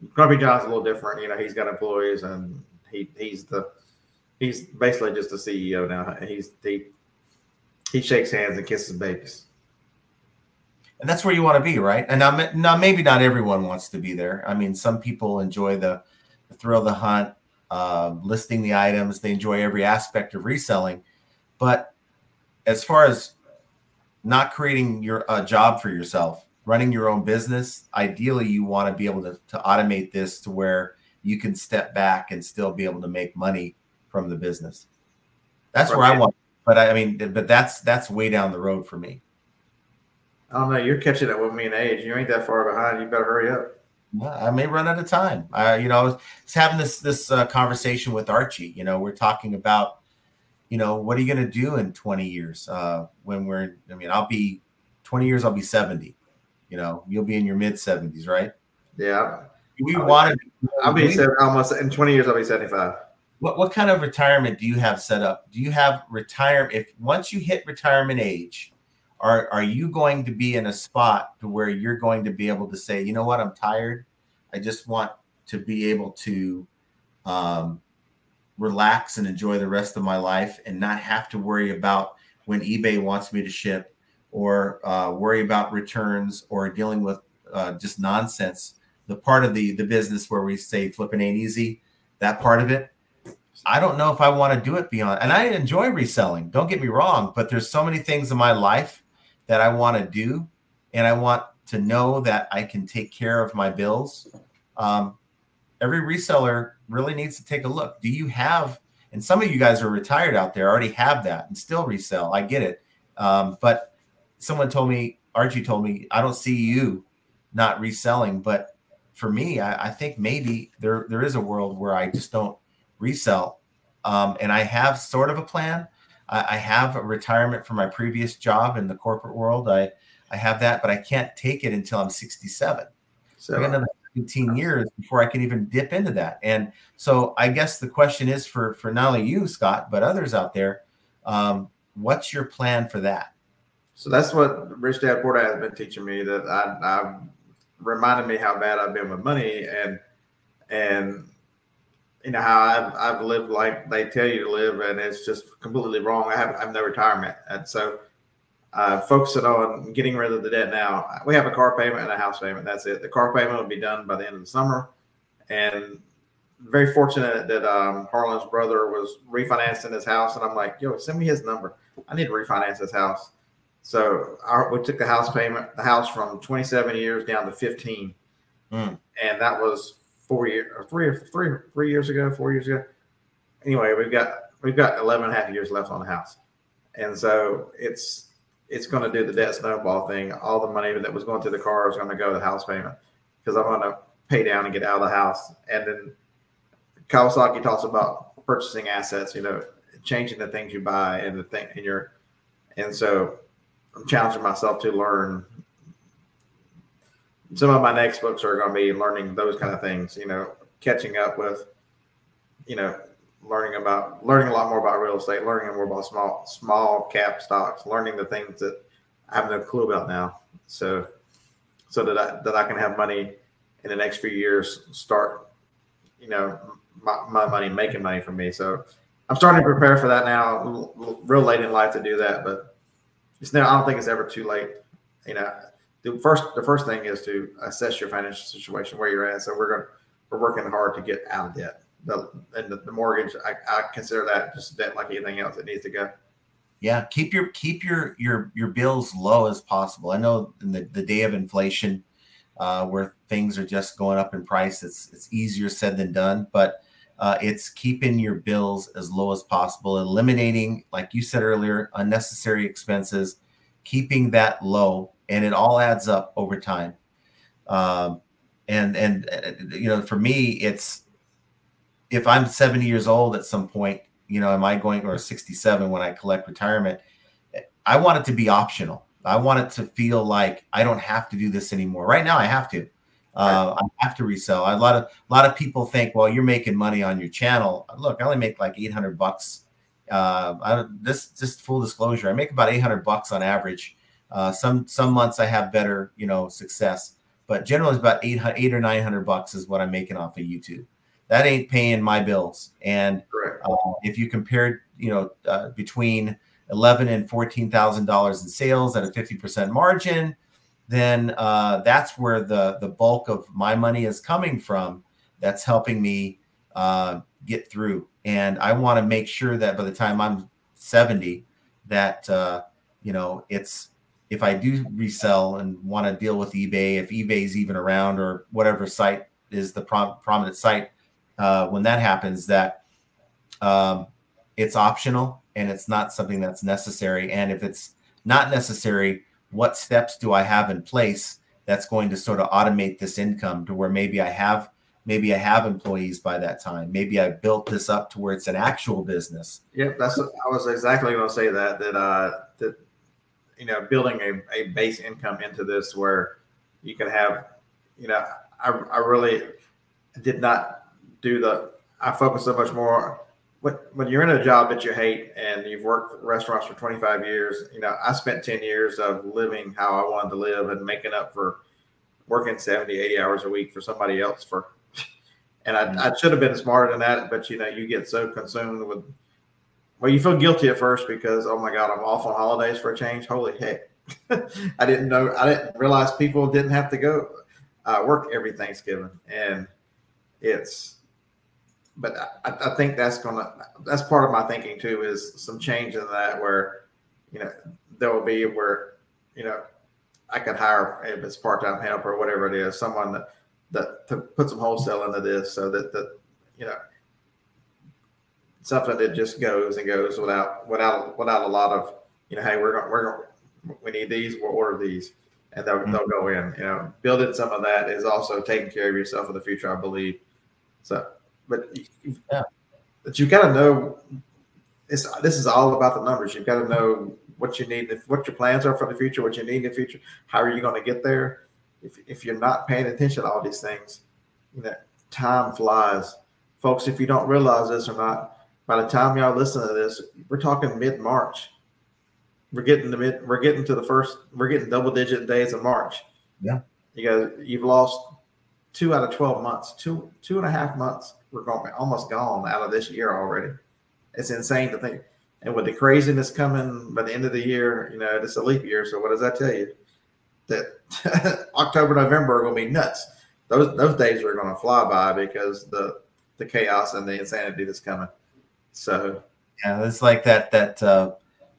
Grumpy John's a little different. You know, he's got employees and he, he's the, he's basically just a CEO now. He's he he shakes hands and kisses babies. And that's where you want to be, right? And now, now maybe not everyone wants to be there. I mean, some people enjoy the, the thrill of the hunt, uh, listing the items. They enjoy every aspect of reselling. But as far as not creating your a job for yourself, running your own business, ideally you want to be able to, to automate this to where you can step back and still be able to make money from the business. That's right. where I want. But I, mean, but that's that's way down the road for me. I don't know. You're catching up with me in age. You ain't that far behind. You better hurry up. I may run out of time. I, you know, I was, having this this uh, conversation with Archie. You know, we're talking about, you know, what are you going to do in 20 years uh, when we're? I mean, I'll be 20 years. I'll be 70. You know, you'll be in your mid 70s, right? Yeah. We wanted. I'll be almost in 20 years. I'll be 75 what, what kind of retirement do you have set up? Do you have retirement? If once you hit retirement age, are, are you going to be in a spot to where you're going to be able to say, you know what, I'm tired. I just want to be able to um, relax and enjoy the rest of my life and not have to worry about when eBay wants me to ship or uh, worry about returns or dealing with uh, just nonsense. The part of the the business where we say flipping ain't easy, that part of it, I don't know if I want to do it beyond. And I enjoy reselling. Don't get me wrong, but there's so many things in my life that I want to do, and I want to know that I can take care of my bills. Um, every reseller really needs to take a look. Do you have? And some of you guys are retired out there, already have that and still resell. I get it, um, but someone told me, Archie told me, I don't see you not reselling, but for me, I, I think maybe there there is a world where I just don't resell. Um, and I have sort of a plan. I, I, have a retirement from my previous job in the corporate world. I, I have that, but I can't take it until I'm 67. So I got another 15 years before I can even dip into that. And so I guess the question is for, for not only you, Scott, but others out there, um, what's your plan for that? So that's what Rich Dad Poor Dad has been teaching me that I, I reminded me how bad I've been with money and, and you know how I've, I've lived like they tell you to live, and it's just completely wrong. I have, I have no retirement, and so uh, focusing on getting rid of the debt now. We have a car payment and a house payment. That's it. The car payment will be done by the end of the summer, and very fortunate that um, Harlan's brother was refinancing his house, and I'm like, yo, send me his number. I need to refinance his house. So our, we took the house payment, the house from 27 years down to 15, mm. and that was four years or three or three three years ago, four years ago. Anyway, we've got we've got 11 and a half years left on the house. And so it's it's going to do the debt snowball thing. All the money that was going to the car is going to go to the house payment because I'm going to pay down and get out of the house. And then Kiyosaki talks about purchasing assets, you know, changing the things you buy and the thing and your and so I'm challenging myself to learn some of my next books are going to be learning those kind of things, you know, catching up with, you know, learning about learning a lot more about real estate, learning more about small small cap stocks, learning the things that I have no clue about now. So so that I that I can have money in the next few years start, you know, my, my money making money for me. So I'm starting to prepare for that now. Real late in life to do that, but it's now I don't think it's ever too late. You know, the first the first thing is to assess your financial situation where you're at. So we're going we're working hard to get out of debt. The and the, the mortgage I, I, consider that just debt like anything else. It needs to go. Yeah, keep your keep your your your bills low as possible. I know in the, the day of inflation, uh, where things are just going up in price, it's it's easier said than done. But uh, it's keeping your bills as low as possible, eliminating, like you said earlier, unnecessary expenses, keeping that low, and it all adds up over time. Um, and and uh, you know, for me, it's if I'm 70 years old at some point, you know, am I going or 67 when I collect retirement? I want it to be optional. I want it to feel like I don't have to do this anymore. Right now, I have to. Uh, I have to resell. A lot of a lot of people think, well, you're making money on your channel. Look, I only make like 800 bucks. Uh, I, this just full disclosure, I make about 800 bucks on average. Uh, some some months I have better, you know, success, but generally it's about eight eight or 900 bucks is what I'm making off of YouTube. That ain't paying my bills. And uh, if you compared, you know, uh, between 11 and 14 thousand dollars in sales at a 50 percent margin then uh, that's where the the bulk of my money is coming from. That's helping me uh, get through, and I want to make sure that by the time I'm 70, that uh, you know it's if I do resell and want to deal with eBay, if eBay's even around or whatever site is the prom- prominent site, uh, when that happens, that um, it's optional and it's not something that's necessary. And if it's not necessary, what steps do I have in place that's going to sort of automate this income to where maybe I have maybe I have employees by that time. Maybe I built this up to where it's an actual business. Yep, that's I was exactly going to say that that uh that you know building a, a base income into this where you can have you know I, I really did not do the I focus so much more when, when you're in a job that you hate and you've worked restaurants for 25 years, you know, I spent 10 years of living how I wanted to live and making up for working 70, 80 hours a week for somebody else for, and I, I should have been smarter than that, but you know, you get so consumed with, well, you feel guilty at first because, oh my God, I'm off on holidays for a change. Holy heck. I didn't know, I didn't realize people didn't have to go uh, work every Thanksgiving. And it's, but I, I, think that's gonna that's part of my thinking too is some change in that where you know there will be where you know I could hire if it's part time help or whatever it is someone that that to put some wholesale into this so that that you know something that just goes and goes without without without a lot of you know hey we're gonna we're gonna we need these we'll order these. And they'll, mm-hmm. they'll go in you know. Building some of that is also taking care of yourself in the future I believe. So but yeah. but you got to know it's this is all about the numbers. You've got to know what you need, what your plans are for the future, what you need in the future. How are you going to get there? If if you're not paying attention to all these things, you know, time flies, folks. If you don't realize this or not, by the time y'all listen to this, we're talking mid March. We're getting the mid. We're getting to the first. We're getting double digit days of March. Yeah. You guys, you've lost two out of twelve months. Two two and a half months we're going almost gone out of this year already. It's insane to think. And with the craziness coming by the end of the year, you know, it's a leap year. So what does that tell you? That October, November are going to be nuts. Those those days are going to fly by because the the chaos and the insanity that's coming. So yeah, it's like that that uh,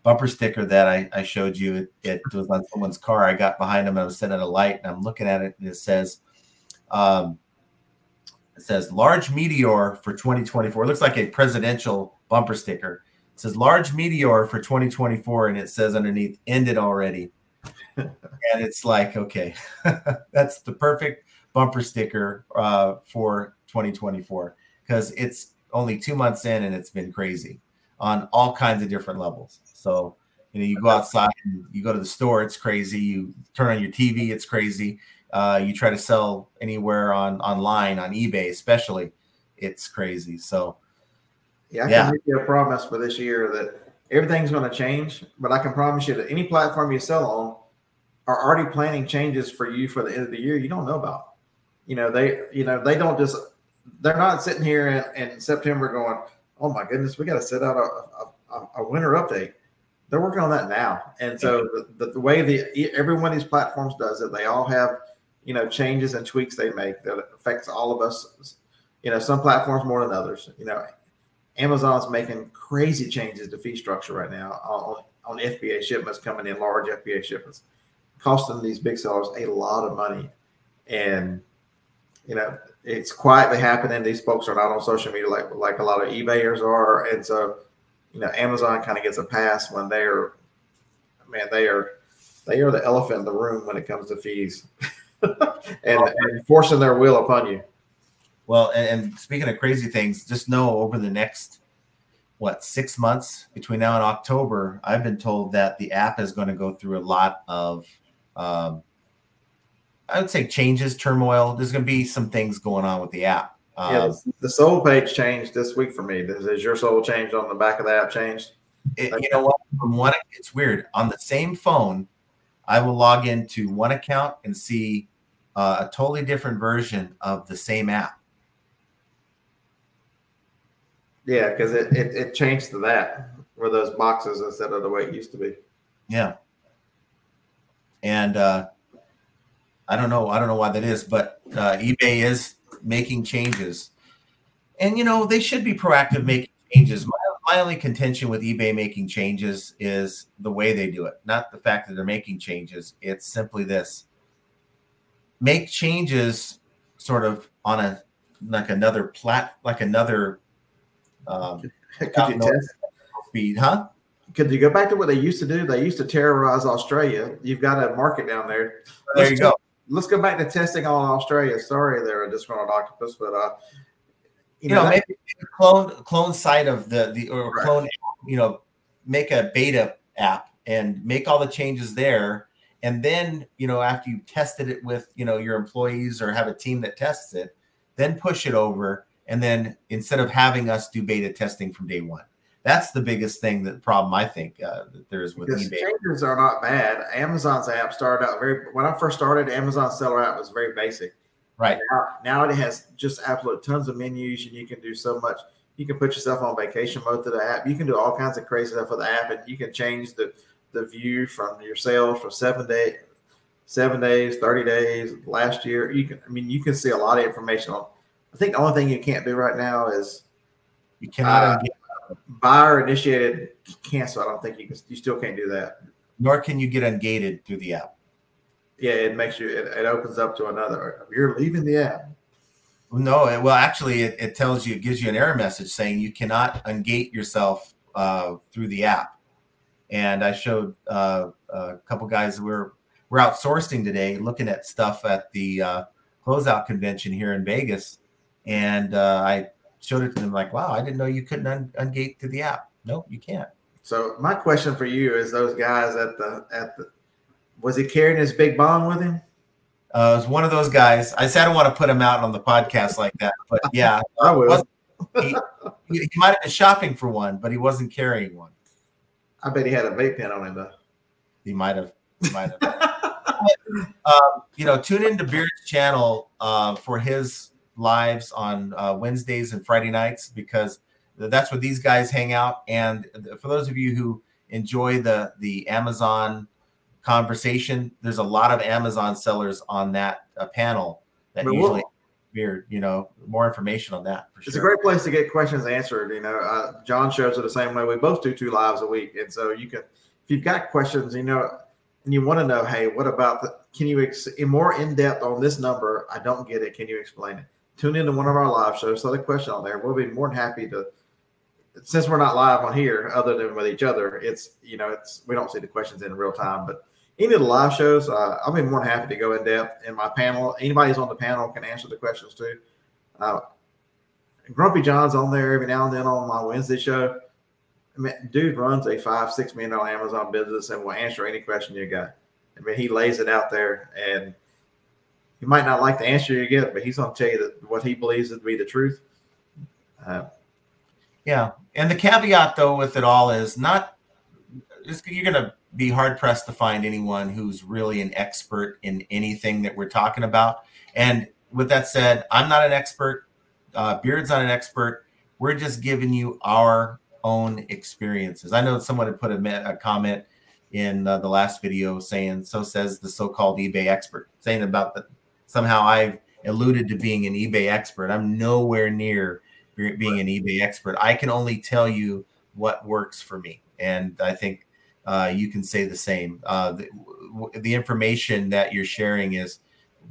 bumper sticker that I, I showed you. It, it, was on someone's car. I got behind him. I was sitting at a light, and I'm looking at it, and it says. Um, it says large meteor for 2024. It looks like a presidential bumper sticker. It says large meteor for 2024, and it says underneath ended already. and it's like, okay, that's the perfect bumper sticker uh, for 2024 because it's only two months in and it's been crazy on all kinds of different levels. So, you know, you go outside, you go to the store, it's crazy. You turn on your TV, it's crazy uh, you try to sell anywhere on online on eBay, especially, it's crazy. So, yeah, I yeah. can make you a promise for this year that everything's going to change, but I can promise you that any platform you sell on are already planning changes for you for the end of the year. You don't know about. You know they, you know they don't just they're not sitting here in, in September going, "Oh my goodness, we got to set out a, a, a winter update." They're working on that now, and so the, the, the way the every one of these platforms does it, they all have you know changes and tweaks they make that affects all of us you know some platforms more than others you know amazon's making crazy changes to fee structure right now on, on FBA shipments coming in, large FBA shipments, costing these big sellers a lot of money. And you know, it's quietly happening. These folks are not on social media like like a lot of eBayers are, and so you know, Amazon kind of gets a pass when they're man, they are they are the elephant in the room when it comes to fees and, and forcing their will upon you. Well, and, and, speaking of crazy things, just know over the next what six months between now and October, I've been told that the app is going to go through a lot of, um, I would say, changes, turmoil. There's going to be some things going on with the app. Um, yeah, the soul page changed this week for me. Has your soul changed on the back of the app changed? It, you know what? From one, it's weird. On the same phone, I will log into one account and see uh, a totally different version of the same app. Yeah, because it, it, it changed to that where those boxes instead of the way it used to be. Yeah. And uh, I don't know. I don't know why that is, but uh, eBay is making changes. And, you know, they should be proactive making changes. My, my only contention with eBay making changes is the way they do it, not the fact that they're making changes. It's simply this make changes sort of on a like another plat like another um, could you test speed, huh? Could you go back to what they used to do? They used to terrorize Australia. You've got a market down there. There let's you go. Let's go back to testing on Australia. Sorry, they're a disgruntled octopus, but uh, you, you know, know maybe clone clone side of the the or right. clone, you know, make a beta app and make all the changes there and then you know after you've tested it with you know your employees or have a team that tests it then push it over and then instead of having us do beta testing from day one. That's the biggest thing that problem i think uh, that there's with because ebay. changes are not bad. Amazon's app started out very when i first started amazon seller app was very basic. Right. Now, now it has just absolute tons of menus and you can do so much. You can put yourself on vacation mode to the app. You can do all kinds of crazy stuff with the app and you can change the the view from your sales for seven days, seven days, 30 days, last year. You can, I mean, you can see a lot of information on. I think the only thing you can't do right now is you cannot uh, buyer initiated cancel. I don't think you can. You still can't do that. Nor can you get ungated through the app. Yeah, it makes you. It, it opens up to another. You're leaving the app. No, it, well, actually, it, it, tells you, it gives you an error message saying you cannot ungate yourself uh, through the app and I showed uh, a couple guys we're we're outsourcing today, looking at stuff at the uh, closeout convention here in Vegas, and uh, I showed it to them like, "Wow, I didn't know you couldn't un- ungate to the app. Nope, you can't." So my question for you is: those guys at the at the was he carrying his big bomb with him? Uh, it was one of those guys. I said I don't want to put him out on the podcast like that, but yeah, I will. He, he, might have been shopping for one, but he wasn't carrying one. I bet he had a vape pen on him though. He might have. He might have. um, you know, tune into Beard's channel uh, for his lives on uh, Wednesdays and Friday nights because that's where these guys hang out. And for those of you who enjoy the the Amazon conversation, there's a lot of Amazon sellers on that uh, panel that but usually Beard, you know, more information on that. it's sure. a great place to get questions answered. You know, uh, John shows it the same way. We both do two lives a week, and so you can, if you've got questions, you know, and you want to know, hey, what about the? Can you ex- more in depth on this number? I don't get it. Can you explain it? Tune into one of our live shows. Throw the question on there. We'll be more than happy to. Since we're not live on here, other than with each other, it's you know, it's we don't see the questions in real time, but any of the live shows, uh, I'll be more than happy to go in depth. In my panel, anybody's on the panel can answer the questions too. Uh, Grumpy John's on there every now and then on my Wednesday show. I mean, dude runs a five, six million dollar Amazon business and will answer any question you got. I mean, he lays it out there, and he might not like the answer you get, but he's going to tell you that what he believes to be the truth. Uh, yeah, and the caveat though with it all is not you're going to be hard pressed to find anyone who's really an expert in anything that we're talking about. And with that said, I'm not an expert. Uh, Beard's not an expert. We're just giving you our own experiences. I know someone had put a, a comment in uh, the last video saying, "So says the so-called eBay expert," saying about that somehow I've alluded to being an eBay expert. I'm nowhere near being an eBay expert. I can only tell you what works for me, and I think uh, you can say the same. Uh, the, the information that you're sharing has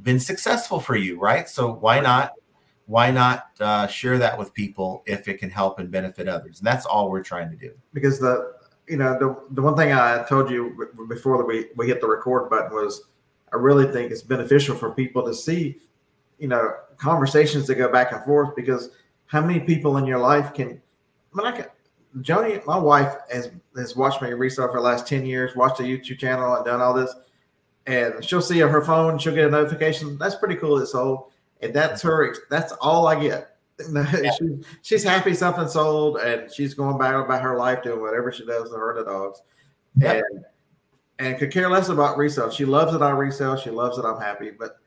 been successful for you, right? So why not? Why not uh, share that with people if it can help and benefit others? And that's all we're trying to do. Because the you know the the one thing I told you before we we hit the record button was I really think it's beneficial for people to see you know conversations that go back and forth because how many people in your life can I mean I can Joni, my wife has has watched me resell for the last 10 years, watched the YouTube channel and done all this. And she'll see her phone, she'll get a notification. That's pretty cool. It's sold. And that's her, that's all I get. Yeah. she, she's happy something sold and she's going back about her life doing whatever she does to her and the dogs. Yep. And and could care less about resale. She loves that I resell. She loves that I'm happy. But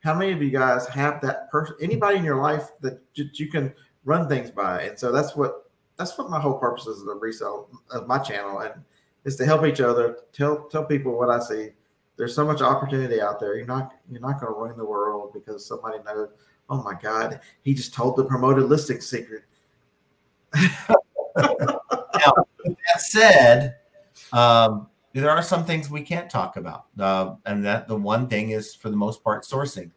how many of you guys have that person, anybody in your life that you can run things by? And so that's what that's what my whole purpose is of the resale of my channel and is to help each other tell tell people what I see. There's so much opportunity out there. You're not you're not going to ruin the world because somebody knows. Oh my God, he just told the promoted listing secret. now, that said, um, there are some things we can't talk about, uh, and that the one thing is for the most part sourcing.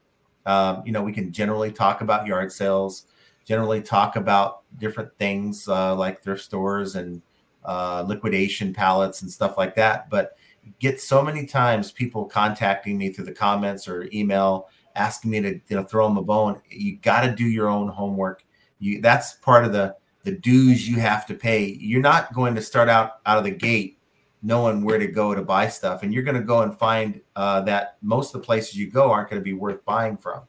Um, you know, we can generally talk about yard sales generally talk about different things uh, like thrift stores and uh, liquidation pallets and stuff like that. But get so many times people contacting me through the comments or email asking me to you know throw them a bone. You got to do your own homework. You that's part of the the dues you have to pay. You're not going to start out out of the gate knowing where to go to buy stuff, and you're going to go and find uh, that most of the places you go aren't going to be worth buying from.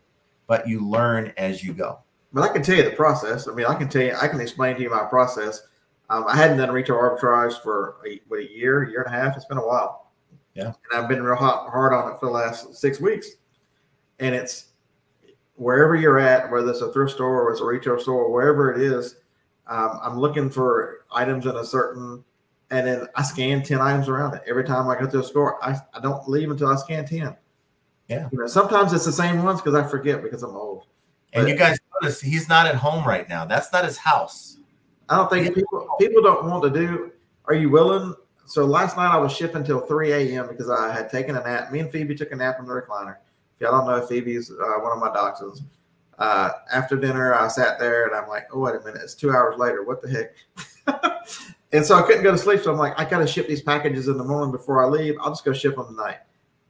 But you learn as you go. But I can tell you the process. I mean, I can tell you, I can explain to you my process. Um, I hadn't done retail arbitrage for a, what, a year, year and a half. It's been a while. Yeah. And I've been real hot, hard on it for the last six weeks. And it's wherever you're at, whether it's a thrift store or it's a retail store, or wherever it is, um, I'm looking for items in a certain, and then I scan 10 items around it. Every time I go to a store, I, I don't leave until I scan 10. Yeah. You know, sometimes it's the same ones because I forget because I'm old. And but, you guys notice he's not at home right now. That's not his house. I don't think people people don't want to do. Are you willing? So last night I was shipping till 3 a.m. because I had taken a nap. Me and Phoebe took a nap in the recliner. If y'all don't know, Phoebe's uh, one of my dachshunds. Uh, after dinner, I sat there and I'm like, oh, wait a minute. It's two hours later. What the heck? and so I couldn't go to sleep. So I'm like, I got to ship these packages in the morning before I leave. I'll just go ship them tonight.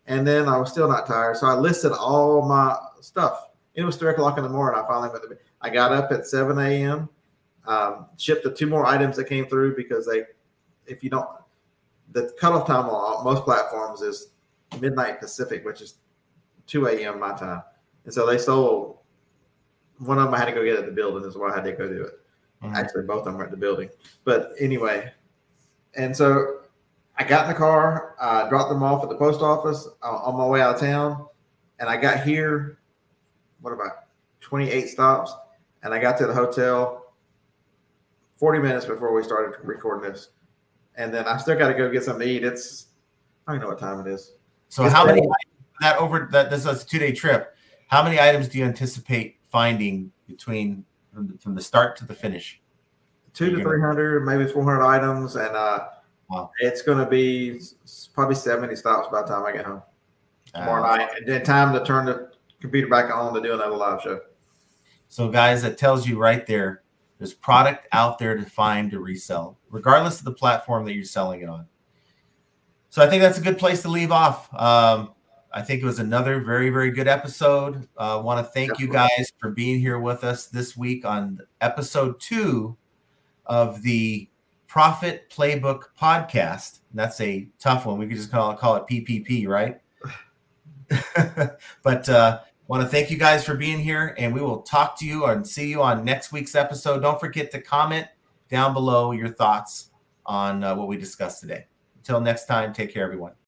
And then I was still not tired. So I listed all my stuff it was three o'clock in the morning. I finally went to bed. I got up at 7 a.m., um, shipped the two more items that came through because they, if you don't, the cutoff time on most platforms is midnight Pacific, which is 2 a.m. my time. And so they sold one of them I had to go get at the building, is why I had to go do it. Mm-hmm. Actually, both of them were at the building. But anyway, and so I got in the car, uh, dropped them off at the post office uh, on my way out of town, and I got here what about 28 stops, and I got to the hotel 40 minutes before we started recording this, and then I still got to go get something to eat. It's I don't know what time it is. So it's how many that over that this is a two day trip? How many items do you anticipate finding between from the, from the start to the finish? Two to three hundred, maybe four hundred items, and uh, wow. it's going to be probably seventy stops by the time I get home. Tomorrow uh, night, and then time to turn the computer back on to do another live show. So, guys, that tells you right there there's product out there to find to resell, regardless of the platform that you're selling it on. So, I think that's a good place to leave off. Um, I think it was another very, very good episode. I uh, want to thank Definitely. you guys for being here with us this week on episode two of the Profit Playbook podcast. That's a tough one. We could just call it, call it PPP, right? but uh, want to thank you guys for being here, and we will talk to you and see you on next week's episode. Don't forget to comment down below your thoughts on uh, what we discussed today. Until next time, take care, everyone.